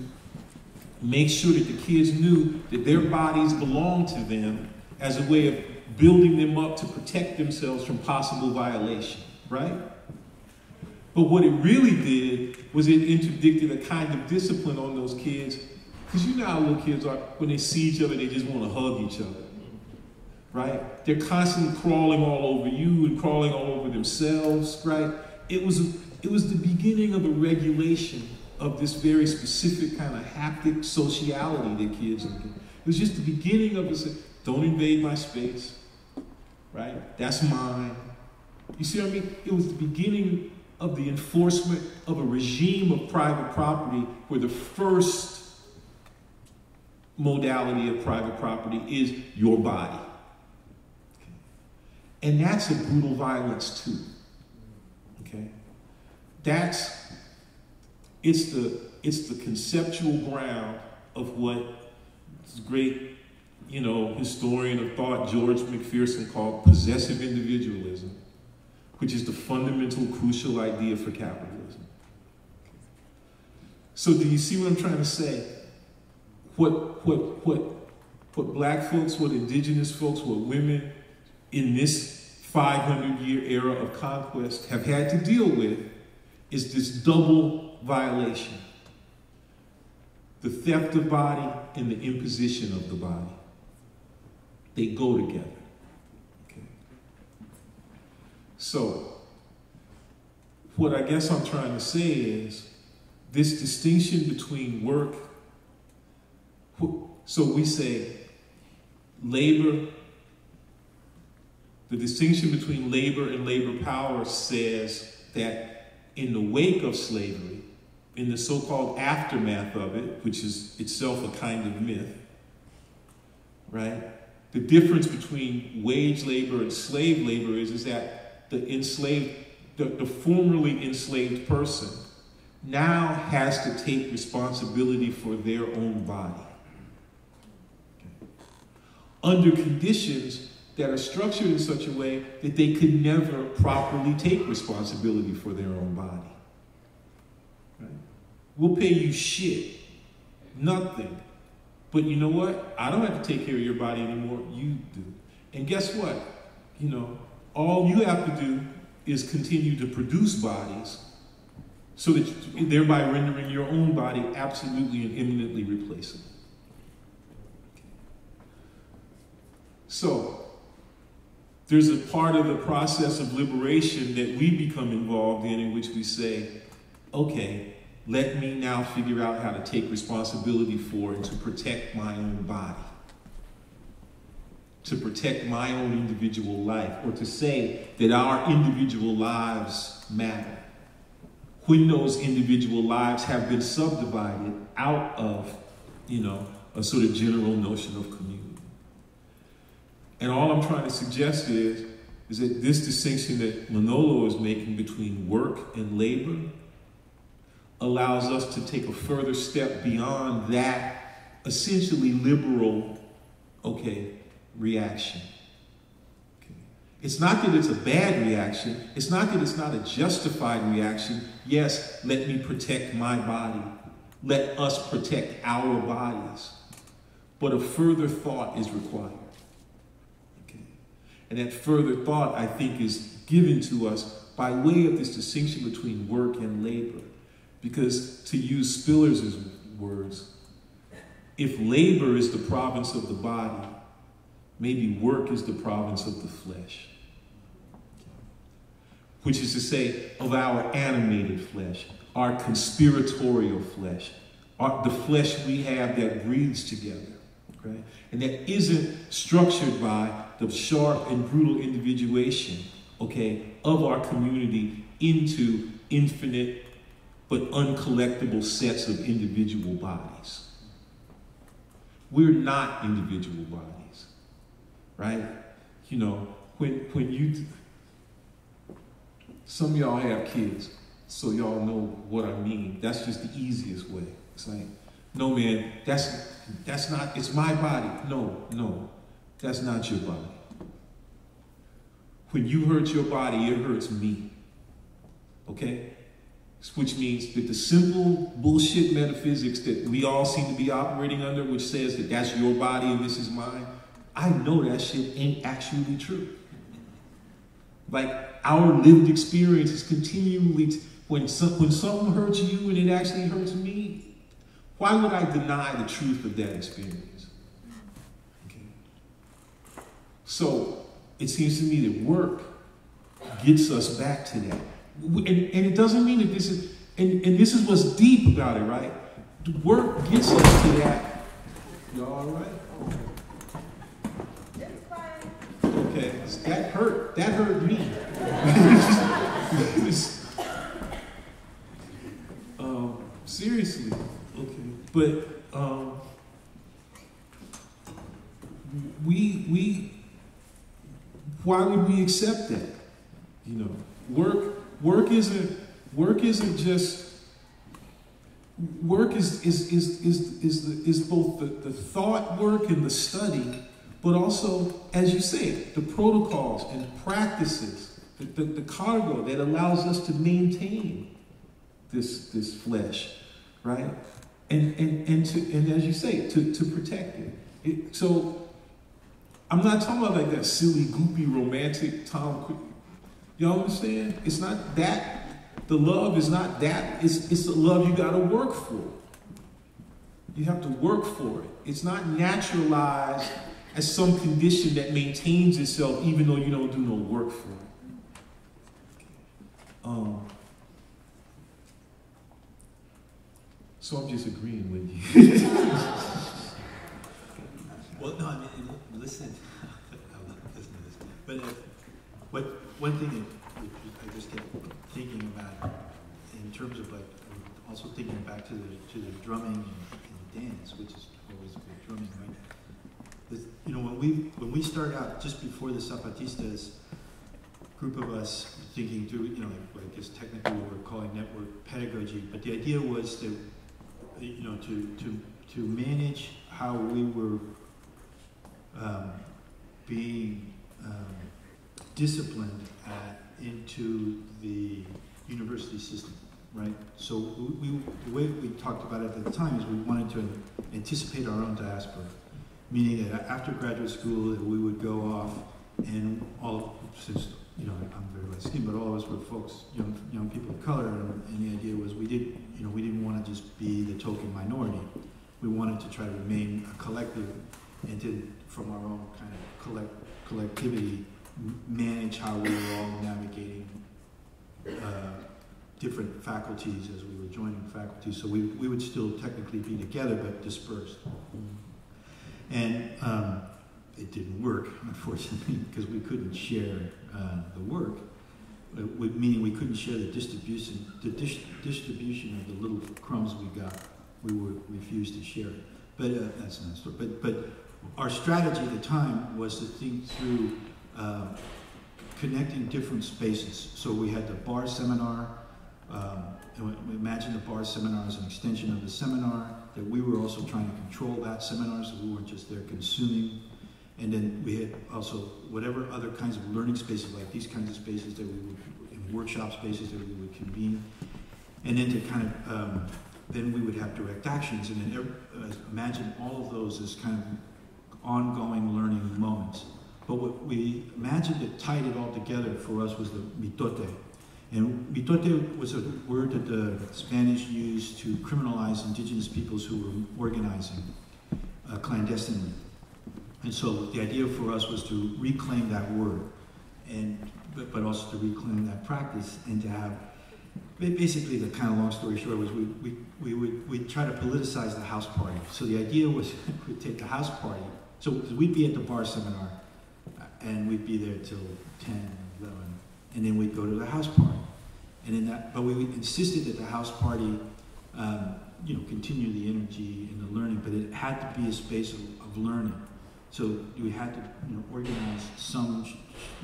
make sure that the kids knew that their bodies belonged to them as a way of building them up to protect themselves from possible violation, right? But what it really did was it interdicted a kind of discipline on those kids. Because you know how little kids are, when they see each other, they just want to hug each other. Right? They're constantly crawling all over you and crawling all over themselves, right? It was, it was the beginning of a regulation of this very specific kind of haptic sociality that kids are It was just the beginning of it. Don't invade my space, right? That's mine. You see what I mean? It was the beginning of the enforcement of a regime of private property where the first modality of private property is your body. And that's a brutal violence too. Okay? That's it's the it's the conceptual ground of what this great, you know, historian of thought George Macpherson called possessive individualism which is the fundamental crucial idea for capitalism. So do you see what I'm trying to say? What, what, what, what black folks, what indigenous folks, what women in this 500 year era of conquest have had to deal with is this double violation. The theft of body and the imposition of the body. They go together. Okay. So, what I guess I'm trying to say is this distinction between work. So we say labor, the distinction between labor and labor power says that in the wake of slavery, in the so called aftermath of it, which is itself a kind of myth, right? The difference between wage labor and slave labor is, is that the enslaved, the, the formerly enslaved person now has to take responsibility for their own body. Okay. Under conditions that are structured in such a way that they could never properly take responsibility for their own body. Right? We'll pay you shit, nothing. But you know what? I don't have to take care of your body anymore. You do. And guess what? You know, all you have to do is continue to produce bodies so that thereby rendering your own body absolutely and imminently replaceable. So, there's a part of the process of liberation that we become involved in, in which we say, okay, let me now figure out how to take responsibility for and to protect my own body to protect my own individual life or to say that our individual lives matter when those individual lives have been subdivided out of, you know, a sort of general notion of community. And all I'm trying to suggest is, is that this distinction that Manolo is making between work and labor allows us to take a further step beyond that essentially liberal, okay, reaction. It's not that it's a bad reaction. It's not that it's not a justified reaction. Yes, let me protect my body. Let us protect our bodies. But a further thought is required. And that further thought, I think, is given to us by way of this distinction between work and labor. Because to use Spillers' words, if labor is the province of the body, Maybe work is the province of the flesh. Which is to say, of our animated flesh, our conspiratorial flesh, our, the flesh we have that breathes together, okay? And that isn't structured by the sharp and brutal individuation, okay, of our community into infinite but uncollectible sets of individual bodies. We're not individual bodies right? You know, when when you some of y'all have kids, so y'all know what I mean. That's just the easiest way. It's like, no man, that's that's not it's my body. No, no, that's not your body. When you hurt your body, it hurts me. Okay? Which means that the simple bullshit metaphysics that we all seem to be operating under, which says that that's your body and this is mine, I know that shit ain't actually true. Like our lived experience is continually, when, some, when hurts you and it actually hurts me, why would I deny the truth of that experience? Okay. So it seems to me that work gets us back to that. And, and it doesn't mean that this is, and, and this is what's deep about it, right? Work gets us to that. Y'all all right? Okay, that hurt. That hurt me. um, seriously, okay, but um, we we why would we accept that? You know, work work isn't work isn't just work is is is is is, the, is both the, the thought work and the study but also, as you say, the protocols and practices, the, the, the cargo that allows us to maintain this, this flesh, right? And, and, and, to, and as you say, to, to protect it. it. So I'm not talking about like that silly, goopy, romantic Tom. Y'all understand? It's not that. The love is not that. It's, it's the love you got to work for. You have to work for it. It's not naturalized as some condition that maintains itself even though you don't do no work for it. Um, so I'm just agreeing with you. well, no, I mean, listen, I love listening to this. But uh, what, one thing that I just kept thinking about in terms of like, also thinking back to the, to the drumming and, and dance, which is always the drumming, right? you know, when we when we start out just before the Zapatistas, group of us thinking through, you know, like, I guess technically what we're calling network pedagogy, but the idea was to, you know, to to to manage how we were um, being um, disciplined at, into the university system, right? So we, we, the way we talked about it at the time is we wanted to anticipate our own diaspora meaning that after graduate school we would go off and all since you know I'm very light skinned, but all of us were folks, young young people of color, and, and the idea was we did you know we didn't want to just be the token minority. We wanted to try to remain a collective and to from our own kind of collect collectivity manage how we were all navigating uh, different faculties as we were joining faculties. So we, we would still technically be together but dispersed. Mm-hmm. And um, it didn't work, unfortunately, because we couldn't share uh, the work, uh, meaning we couldn't share the distribution, the dis distribution of the little crumbs we got. We would refuse to share it. But uh, that's another story. But, but our strategy at the time was to think through uh, connecting different spaces. So we had the bar seminar. Um, imagine the bar seminar as an extension of the seminar that we were also trying to control that seminar so we weren't just there consuming. And then we had also whatever other kinds of learning spaces, like these kinds of spaces that we would, in workshop spaces that we would convene. And then to kind of, um, then we would have direct actions. And then uh, imagine all of those as kind of ongoing learning moments. But what we imagined that tied it all together for us was the mitote, and mitote was a word that the Spanish used to criminalize indigenous peoples who were organizing uh, clandestinely. And so the idea for us was to reclaim that word, and but, but also to reclaim that practice and to have basically the kind of long story short was we, we, we would we'd try to politicize the house party. So the idea was we'd take the house party. So we'd be at the bar seminar and we'd be there till 10, 11, and then we'd go to the house party. And in that, but we insisted that the house party, um, you know, continue the energy and the learning, but it had to be a space of, of learning. So we had to, you know, organize some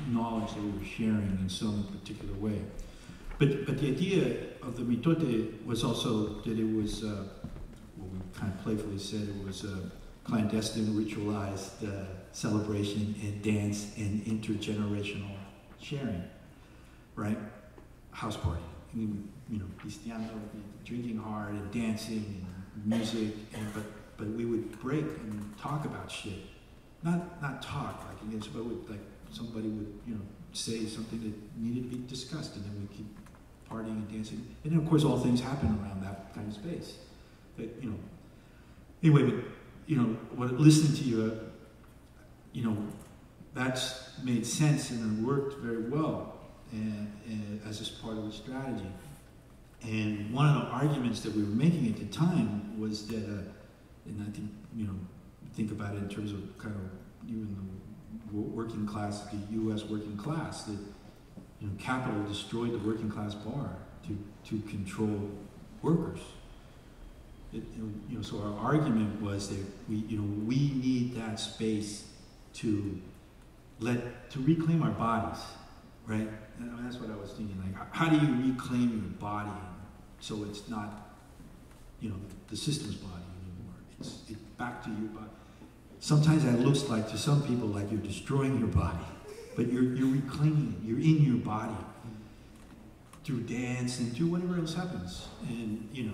knowledge that we were sharing in some particular way. But, but the idea of the mitote was also that it was, uh, what we kind of playfully said, it was a clandestine, ritualized uh, celebration and dance and intergenerational sharing, right? House party, you know, pisteando, drinking hard and dancing and music, and, but, but we would break and talk about shit. Not, not talk like against, but would, like somebody would, you know, say something that needed to be discussed, and then we keep partying and dancing. And then, of course, all things happen around that kind of space. But, you know, anyway, but, you know, what, listening to you, uh, you know, that's made sense and it worked very well and, and as this part of the strategy. And one of the arguments that we were making at the time was that, uh, and I think, you know, think about it in terms of kind of even the working class, the U.S. working class, that you know, capital destroyed the working class bar to, to control workers. It, you know, so our argument was that we, you know, we need that space to let to reclaim our bodies, right? And that's what I was thinking. Like, how do you reclaim your body so it's not, you know, the system's body anymore? It's, it's back to your body. Sometimes that looks like to some people like you're destroying your body but you're, you're reclaiming it. You're in your body through dance and through whatever else happens. And, you know,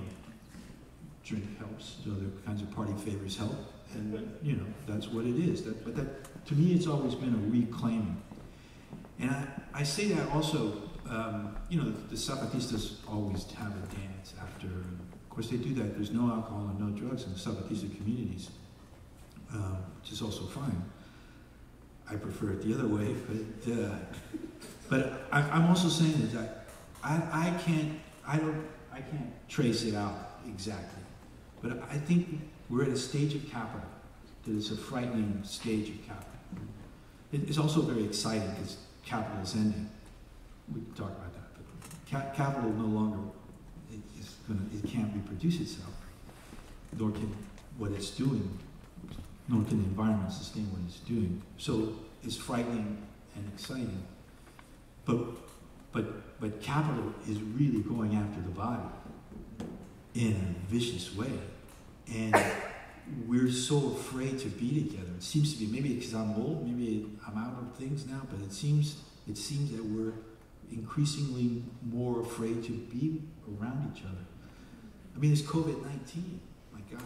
drink helps. Other kinds of party favors help. And, you know, that's what it is. That, but that, to me, it's always been a reclaiming. And I, I say that also, um, you know, the Zapatistas always have a dance after. Of course, they do that. There's no alcohol and no drugs in the Zapatista communities, uh, which is also fine. I prefer it the other way, but uh, but I, am also saying that I, I can't I don't I can't trace it out exactly, but I think we're at a stage of capital that is a frightening stage of capital. It's also very exciting because capital is ending. We can talk about that, but ca- capital no longer it, gonna, it can't reproduce itself, nor can what it's doing nor can the environment sustain what it's doing. So it's frightening and exciting. But, but, but capital is really going after the body in a vicious way. And we're so afraid to be together. It seems to be, maybe because I'm old, maybe I'm out of things now, but it seems, it seems that we're increasingly more afraid to be around each other. I mean, it's COVID 19. My God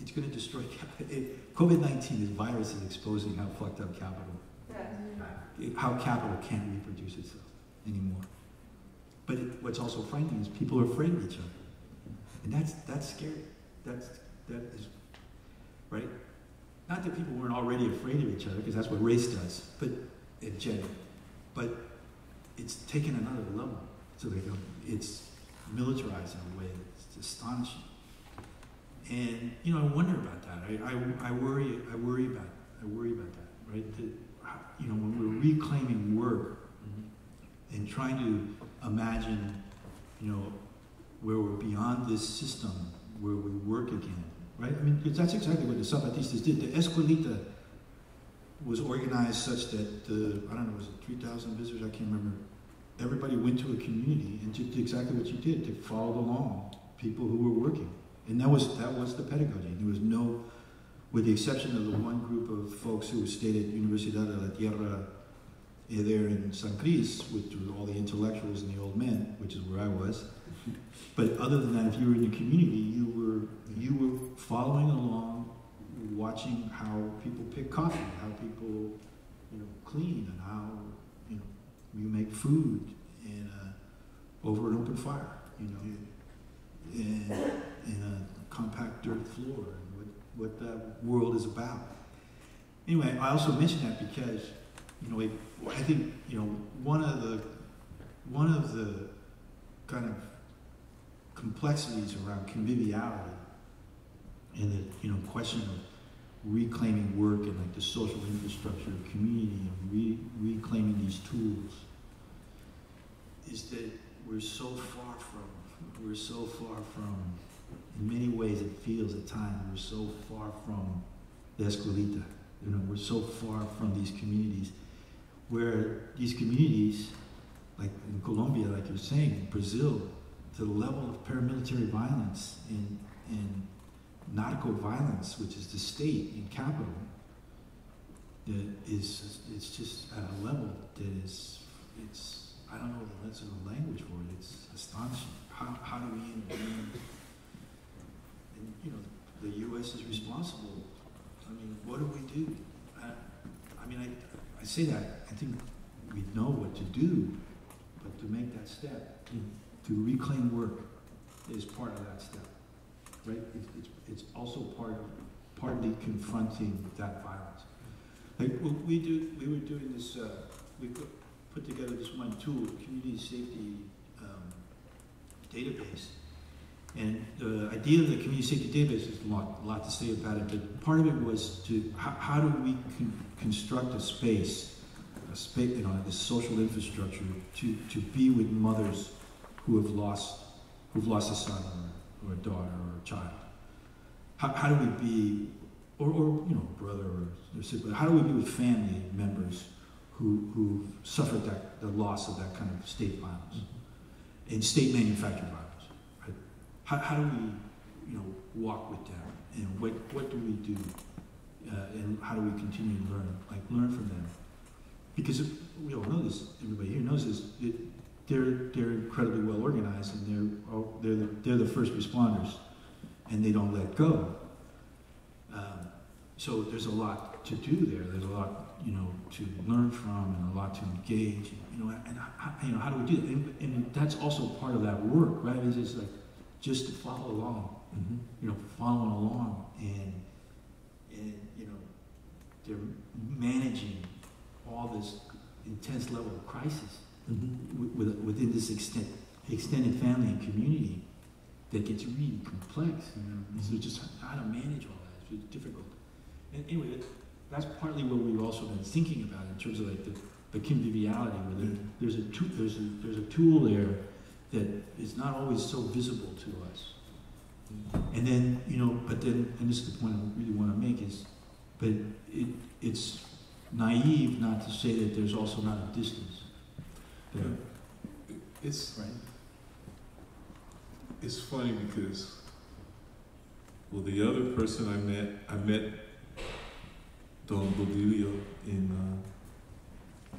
it's going to destroy COVID 19, this virus is exposing how fucked up capital, how capital can't reproduce itself anymore. But it, what's also frightening is people are afraid of each other. And that's, that's scary. That's, that is, right? Not that people weren't already afraid of each other, because that's what race does, but in general. But it's taken another level. So they go, it's militarized in a way that's astonishing. And you know, I wonder about that. I, I, I worry. I worry about. I worry about that. Right. That, you know, when we're reclaiming work mm-hmm. and trying to imagine, you know, where we're beyond this system, where we work again. Right. I mean, that's exactly what the Zapatistas did. The Escuelita was organized such that the I don't know, was it three thousand visitors? I can't remember. Everybody went to a community and did exactly what you did. They followed along people who were working. And that was that was the pedagogy. There was no, with the exception of the one group of folks who stayed at Universidad de la Tierra there in San Cris, were all the intellectuals and the old men, which is where I was. But other than that, if you were in the community, you were you were following along, watching how people pick coffee, how people you know clean, and how you know you make food in a, over an open fire. You know, in, in a compact dirt floor and what, what that world is about. Anyway, I also mention that because, you know, I think, you know, one of the, one of the kind of complexities around conviviality and the, you know, question of reclaiming work and like the social infrastructure of community and re- reclaiming these tools is that we're so far from we're so far from, in many ways it feels at times, we're so far from the Escuelita. You know, we're so far from these communities, where these communities, like in Colombia, like you're saying, in Brazil, the level of paramilitary violence and, and narco violence, which is the state and capital, that is it's just at a level that is it's I don't know the that's the language for it. It's astonishing. How how do we intervene? And you know, the U.S. is responsible. I mean, what do we do? I, I mean, I I say that I think we know what to do, but to make that step, hmm. To reclaim work, is part of that step, right? It's it's, it's also part of partly confronting that violence. Like we do, we were doing this. Uh, we put, put together this one tool, community safety um, database, and the idea of the community safety database is a lot, a lot to say about it. But part of it was to how, how do we con construct a space, a space, you know, this social infrastructure to to be with mothers who have lost who've lost a son or, or a daughter or a child. How, how do we be or, or you know, brother or, sibling. How do we be with family members who who've suffered that the loss of that kind of state violence mm-hmm. and state manufactured violence? Right? How, how do we, you know, walk with them and what what do we do uh, and how do we continue to learn, like learn from them? Because we all know this. Everybody here knows this. It, they're they're incredibly well organized and they're they're the, they're the first responders, and they don't let go so there's a lot to do there. There's a lot, you know, to learn from and a lot to engage. You know, and how, you know, how do we do that? And, and, that's also part of that work, right? Is just like just to follow along, mm-hmm. you know, following along, and and you know, they're managing all this intense level of crisis. Mm-hmm. within this extent, extended family and community that gets really complex. You know, mm-hmm. so just how to manage all that is difficult. And anyway, that's partly what we've also been thinking about in terms of like the, the conviviality, where there, mm-hmm. there's a tool, there's a there's a tool there that is not always so visible to us. Mm-hmm. And then you know, but then, and this is the point I really want to make is, but it it's naive not to say that there's also not a distance. Yeah. It's right. It's funny because well, the other person I met, I met Don Bodilio in uh,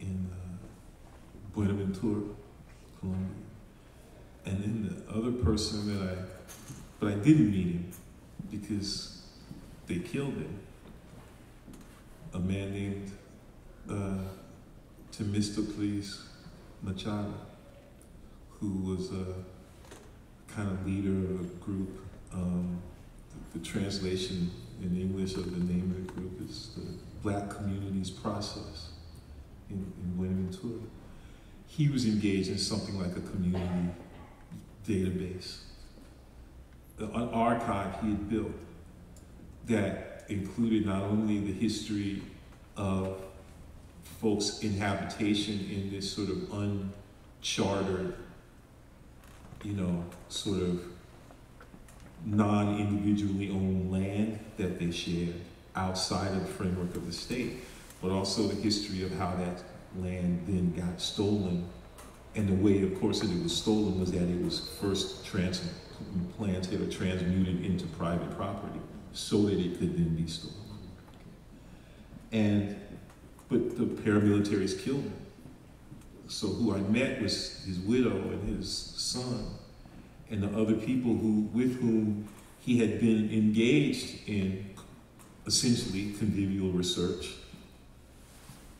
in uh, Buenaventura, Colombia, and then the other person that I, but I didn't meet him because they killed him. A man named uh, Temistocles Machado, who was a kind of leader of a group. Um, the, the translation in English of the name of the group is the Black Communities Process in, in Buenaventura. He was engaged in something like a community database, an archive he had built that included not only the history of folks' inhabitation in this sort of unchartered, you know, sort of non-individually owned land that they shared outside of the framework of the state, but also the history of how that land then got stolen. And the way, of course, that it was stolen was that it was first transplanted or transmuted into private property so that it could then be stolen. And, but the paramilitaries killed him. So who I met was his widow and his son and the other people who, with whom he had been engaged in essentially convivial research,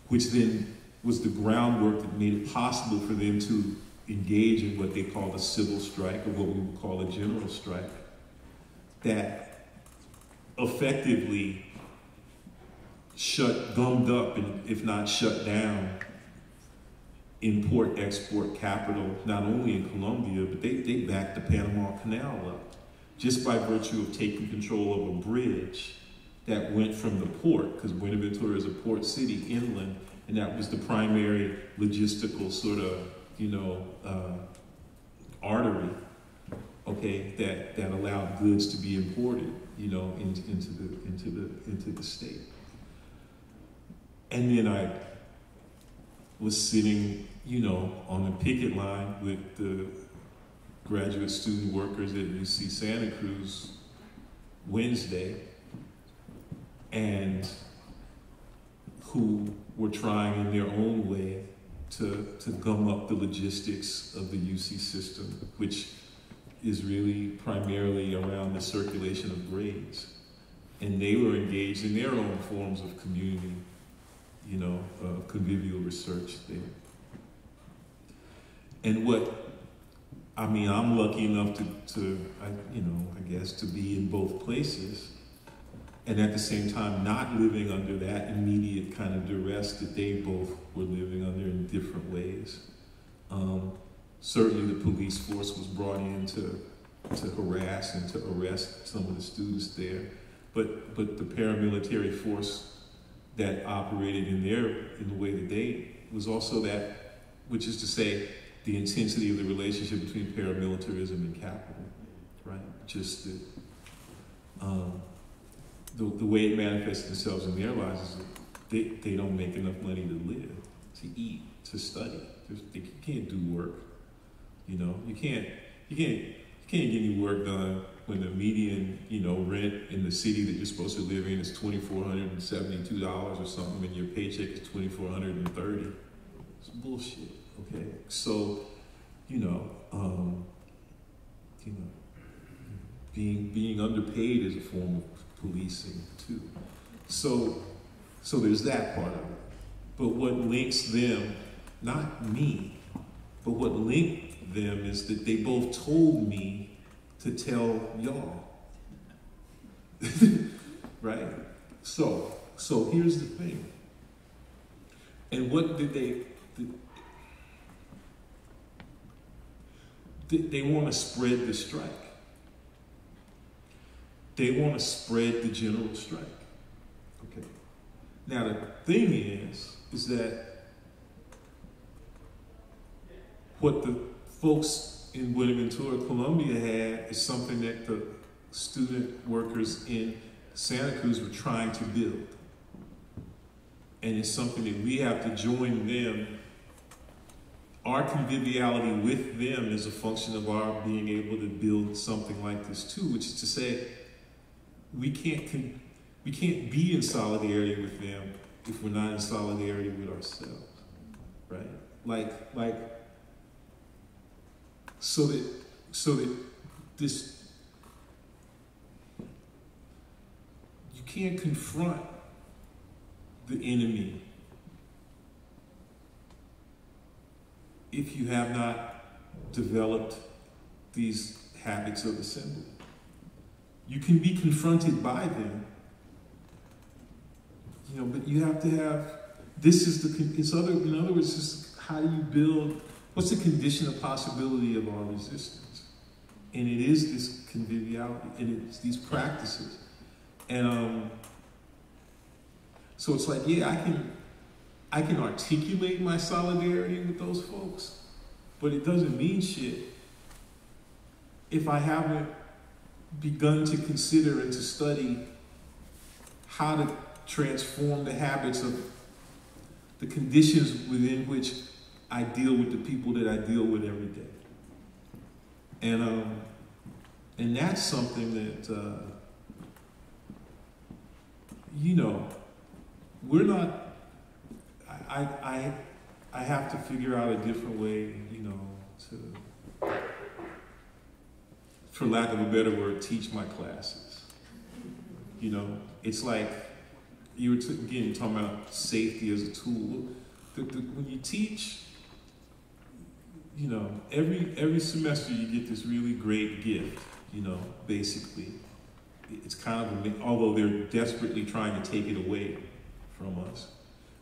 which then was the groundwork that made it possible for them to engage in what they called a civil strike, or what we would call a general strike, that effectively shut, gummed up, and if not shut down, import export capital, not only in Colombia, but they, they backed the Panama Canal up just by virtue of taking control of a bridge that went from the port, because Buenaventura is a port city inland, and that was the primary logistical sort of, you know, uh, artery, okay, that, that allowed goods to be imported, you know, in, into the into the into the state. And then I was sitting, you know, on the picket line with the graduate student workers at UC Santa Cruz Wednesday, and who were trying in their own way to, to gum up the logistics of the UC system, which is really primarily around the circulation of grades. And they were engaged in their own forms of community, you know, uh, convivial research there. And what, I mean, I'm lucky enough to, to I, you know, I guess, to be in both places and at the same time not living under that immediate kind of duress that they both were living under in different ways. Um, certainly the police force was brought in to, to harass and to arrest some of the students there, but, but the paramilitary force that operated in their, in the way that they, was also that, which is to say, the intensity of the relationship between paramilitarism and capital, right? Just the, um, the, the way it manifests themselves in their lives is that they, they don't make enough money to live, to eat, to study. they can't do work. You know, you can't you can't you can't get any work done when the median you know rent in the city that you're supposed to live in is twenty four hundred and seventy two dollars or something, and your paycheck is twenty four hundred and thirty. It's bullshit. Okay, so you know, um, you know, being being underpaid is a form of policing too. So, so there's that part of it. But what links them, not me, but what linked them is that they both told me to tell y'all. right? So, so here's the thing. And what did they did, they want to spread the strike. They want to spread the general strike. Okay. Now the thing is, is that what the folks in Buenaventura, Colombia had is something that the student workers in Santa Cruz were trying to build. And it's something that we have to join them. Our conviviality with them is a function of our being able to build something like this too, which is to say, we can't we can't be in solidarity with them if we're not in solidarity with ourselves, right? Like like so that so that this you can't confront the enemy if you have not developed these habits of assembly. You can be confronted by them, you know, but you have to have. This is the. It's other. In other words, just how do you build? What's the condition of possibility of our resistance? And it is this conviviality, and it's these practices, and um. So it's like, yeah, I can, I can articulate my solidarity with those folks, but it doesn't mean shit if I haven't begun to consider and to study how to transform the habits of the conditions within which I deal with the people that I deal with every day. And, um, and that's something that, uh, you know, we're not, I, I, I have to figure out a different way, you know, to for lack of a better word, teach my classes. You know, it's like you were again talking about safety as a tool. The, the, when you teach, you know, every every semester you get this really great gift. You know, basically, it's kind of although they're desperately trying to take it away from us,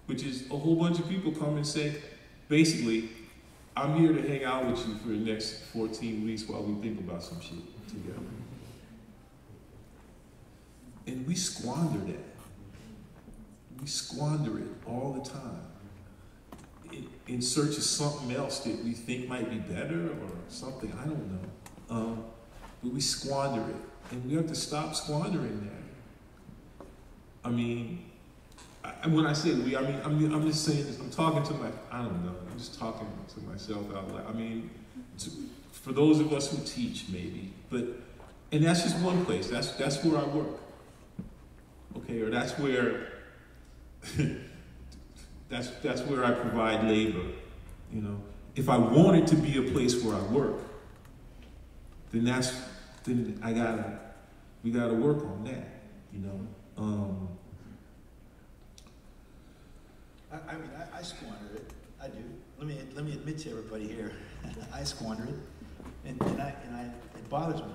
which is a whole bunch of people come and say, basically, I'm here to hang out with you for the next 14 weeks while we think about some shit together. And we squander that. We squander it all the time in, search of something else that we think might be better or something, I don't know. Um, but we squander it. And we have to stop squandering that. I mean, I, when I say we, I mean, I mean, I'm just saying this, I'm talking to my, I don't know, I'm just talking to myself out loud. I mean, to, for those of us who teach, maybe, but, and that's just one place. That's that's where I work. Okay, or that's where, that's that's where I provide labor. You know, if I want it to be a place where I work, then that's then I gotta we gotta work on that. You know. Um, I, I mean, I, I squander it. I do. Let me let me admit to everybody here, I squander it, and, and I and I it bothers me.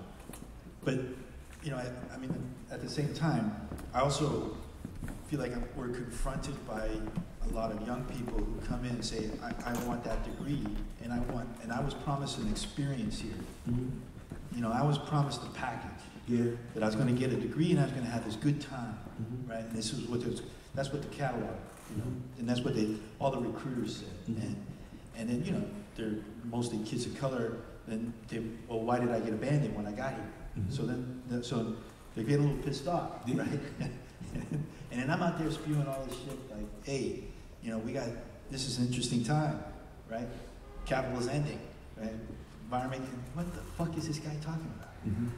But you know, I, I mean, at the same time, I also feel like I'm, we're confronted by a lot of young people who come in and say, I, I want that degree, and I want, and I was promised an experience here. mhm. You know, I was promised a package Yeah. that I was going to get a degree and I was going to have this good time, Mhm. right? And this is what was, that's what the catalog, you know, and that's what they all the recruiters said. Mhm. And and then you know they're mostly kids of color. Then they, well, why did I get abandoned when I got here? Mhm. So then, the- so they're getting a little pissed off, right? and then I'm out there spewing all this shit like, hey, you know, we got this is an interesting time, right? Capital is ending, right? Environment, what the fuck is this guy talking about, Mhm.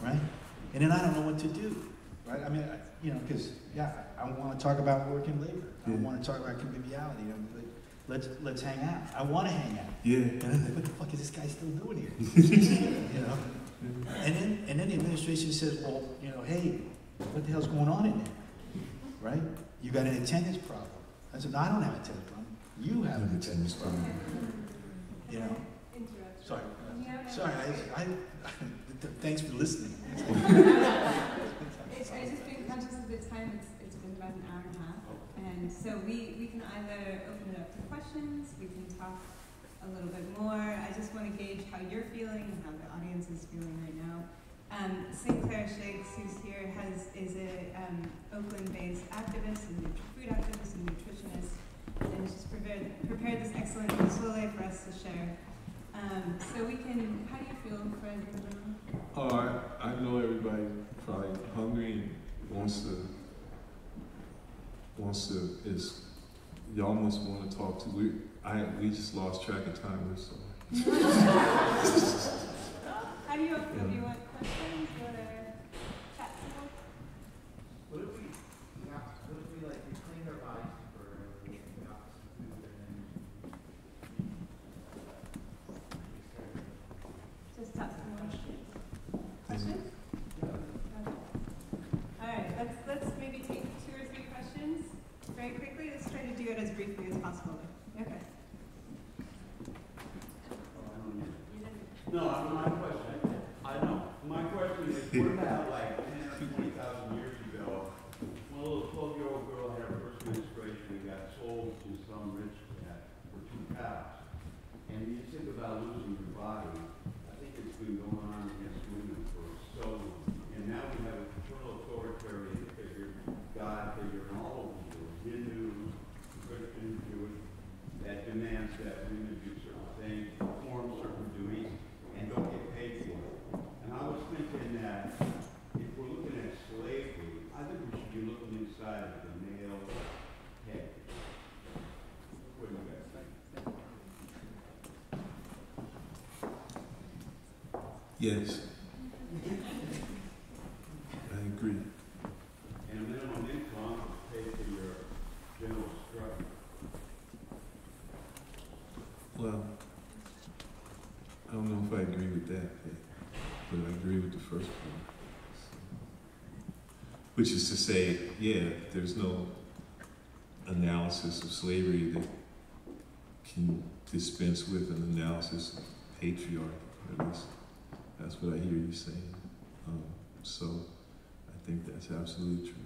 right? And then I don't know what to do, right? I mean, I, you know, because yeah, I want to talk about work and labor. I Yeah. want to talk about conviviality. You know, like, let's let's hang out. I want to hang out. Yeah. And I'm like, what the fuck is this guy still doing here? you know? And then, and then the administration says, well, you know, hey, what the hell's going on in there? Right? You got an attendance problem. I said, no, I don't have a problem. You have an attendance problem. You know? Sorry. Sorry, I, I, thanks for listening. It's, I just being conscious of the time, it's, it's been about an hour and a half. And so we, we can either open it up to questions, we can talk a little bit more. I just want to gauge how you're feeling and how the audience is feeling right now. Um, Sinclair Shakes, who's here, has, is a, um, Oakland-based activist and food activist and nutritionist. And she's prepared, prepared this excellent pozole for us to share. Um, so we can, how do you feel, Fred? Oh, I, I know everybody probably hungry and wants to wants to is you almost want to talk to we I we just lost track of time. We're sorry. How do you feel? Do you want questions? Do you want to chat some What if we, yeah, what if we like reclaim our bodies for the opposite food and then? Just talk some more. Questions? Okay. All right, let's, let's maybe take two or three questions very quickly. Let's try to do it as briefly as possible. Okay. No, my question, I know, my question is, what about like ten or twenty thousand years ago, when a little twelve-year-old girl had her first menstruation and got sold to some rich cat for two cows? And you think about losing your body, I think it's been going on against women for so long. And now we have a total authoritarian figure, God figure, and all over the world, Hindu, Christian, Jewish, that demands that women do certain things, perform certain duties, and don't get paid for it. And I was thinking that if we're looking at slavery, I think we should be looking inside of the male head. What do you guys think? Yes. I agree. And a minimum income to pay for your general struggle. Well, I don't know if I agree with that, but, I agree with the first part. Which is to say, yeah, there's no analysis of slavery that can dispense with an analysis of patriarchy. At least that's what I hear you saying. Um, so I think that's absolutely true.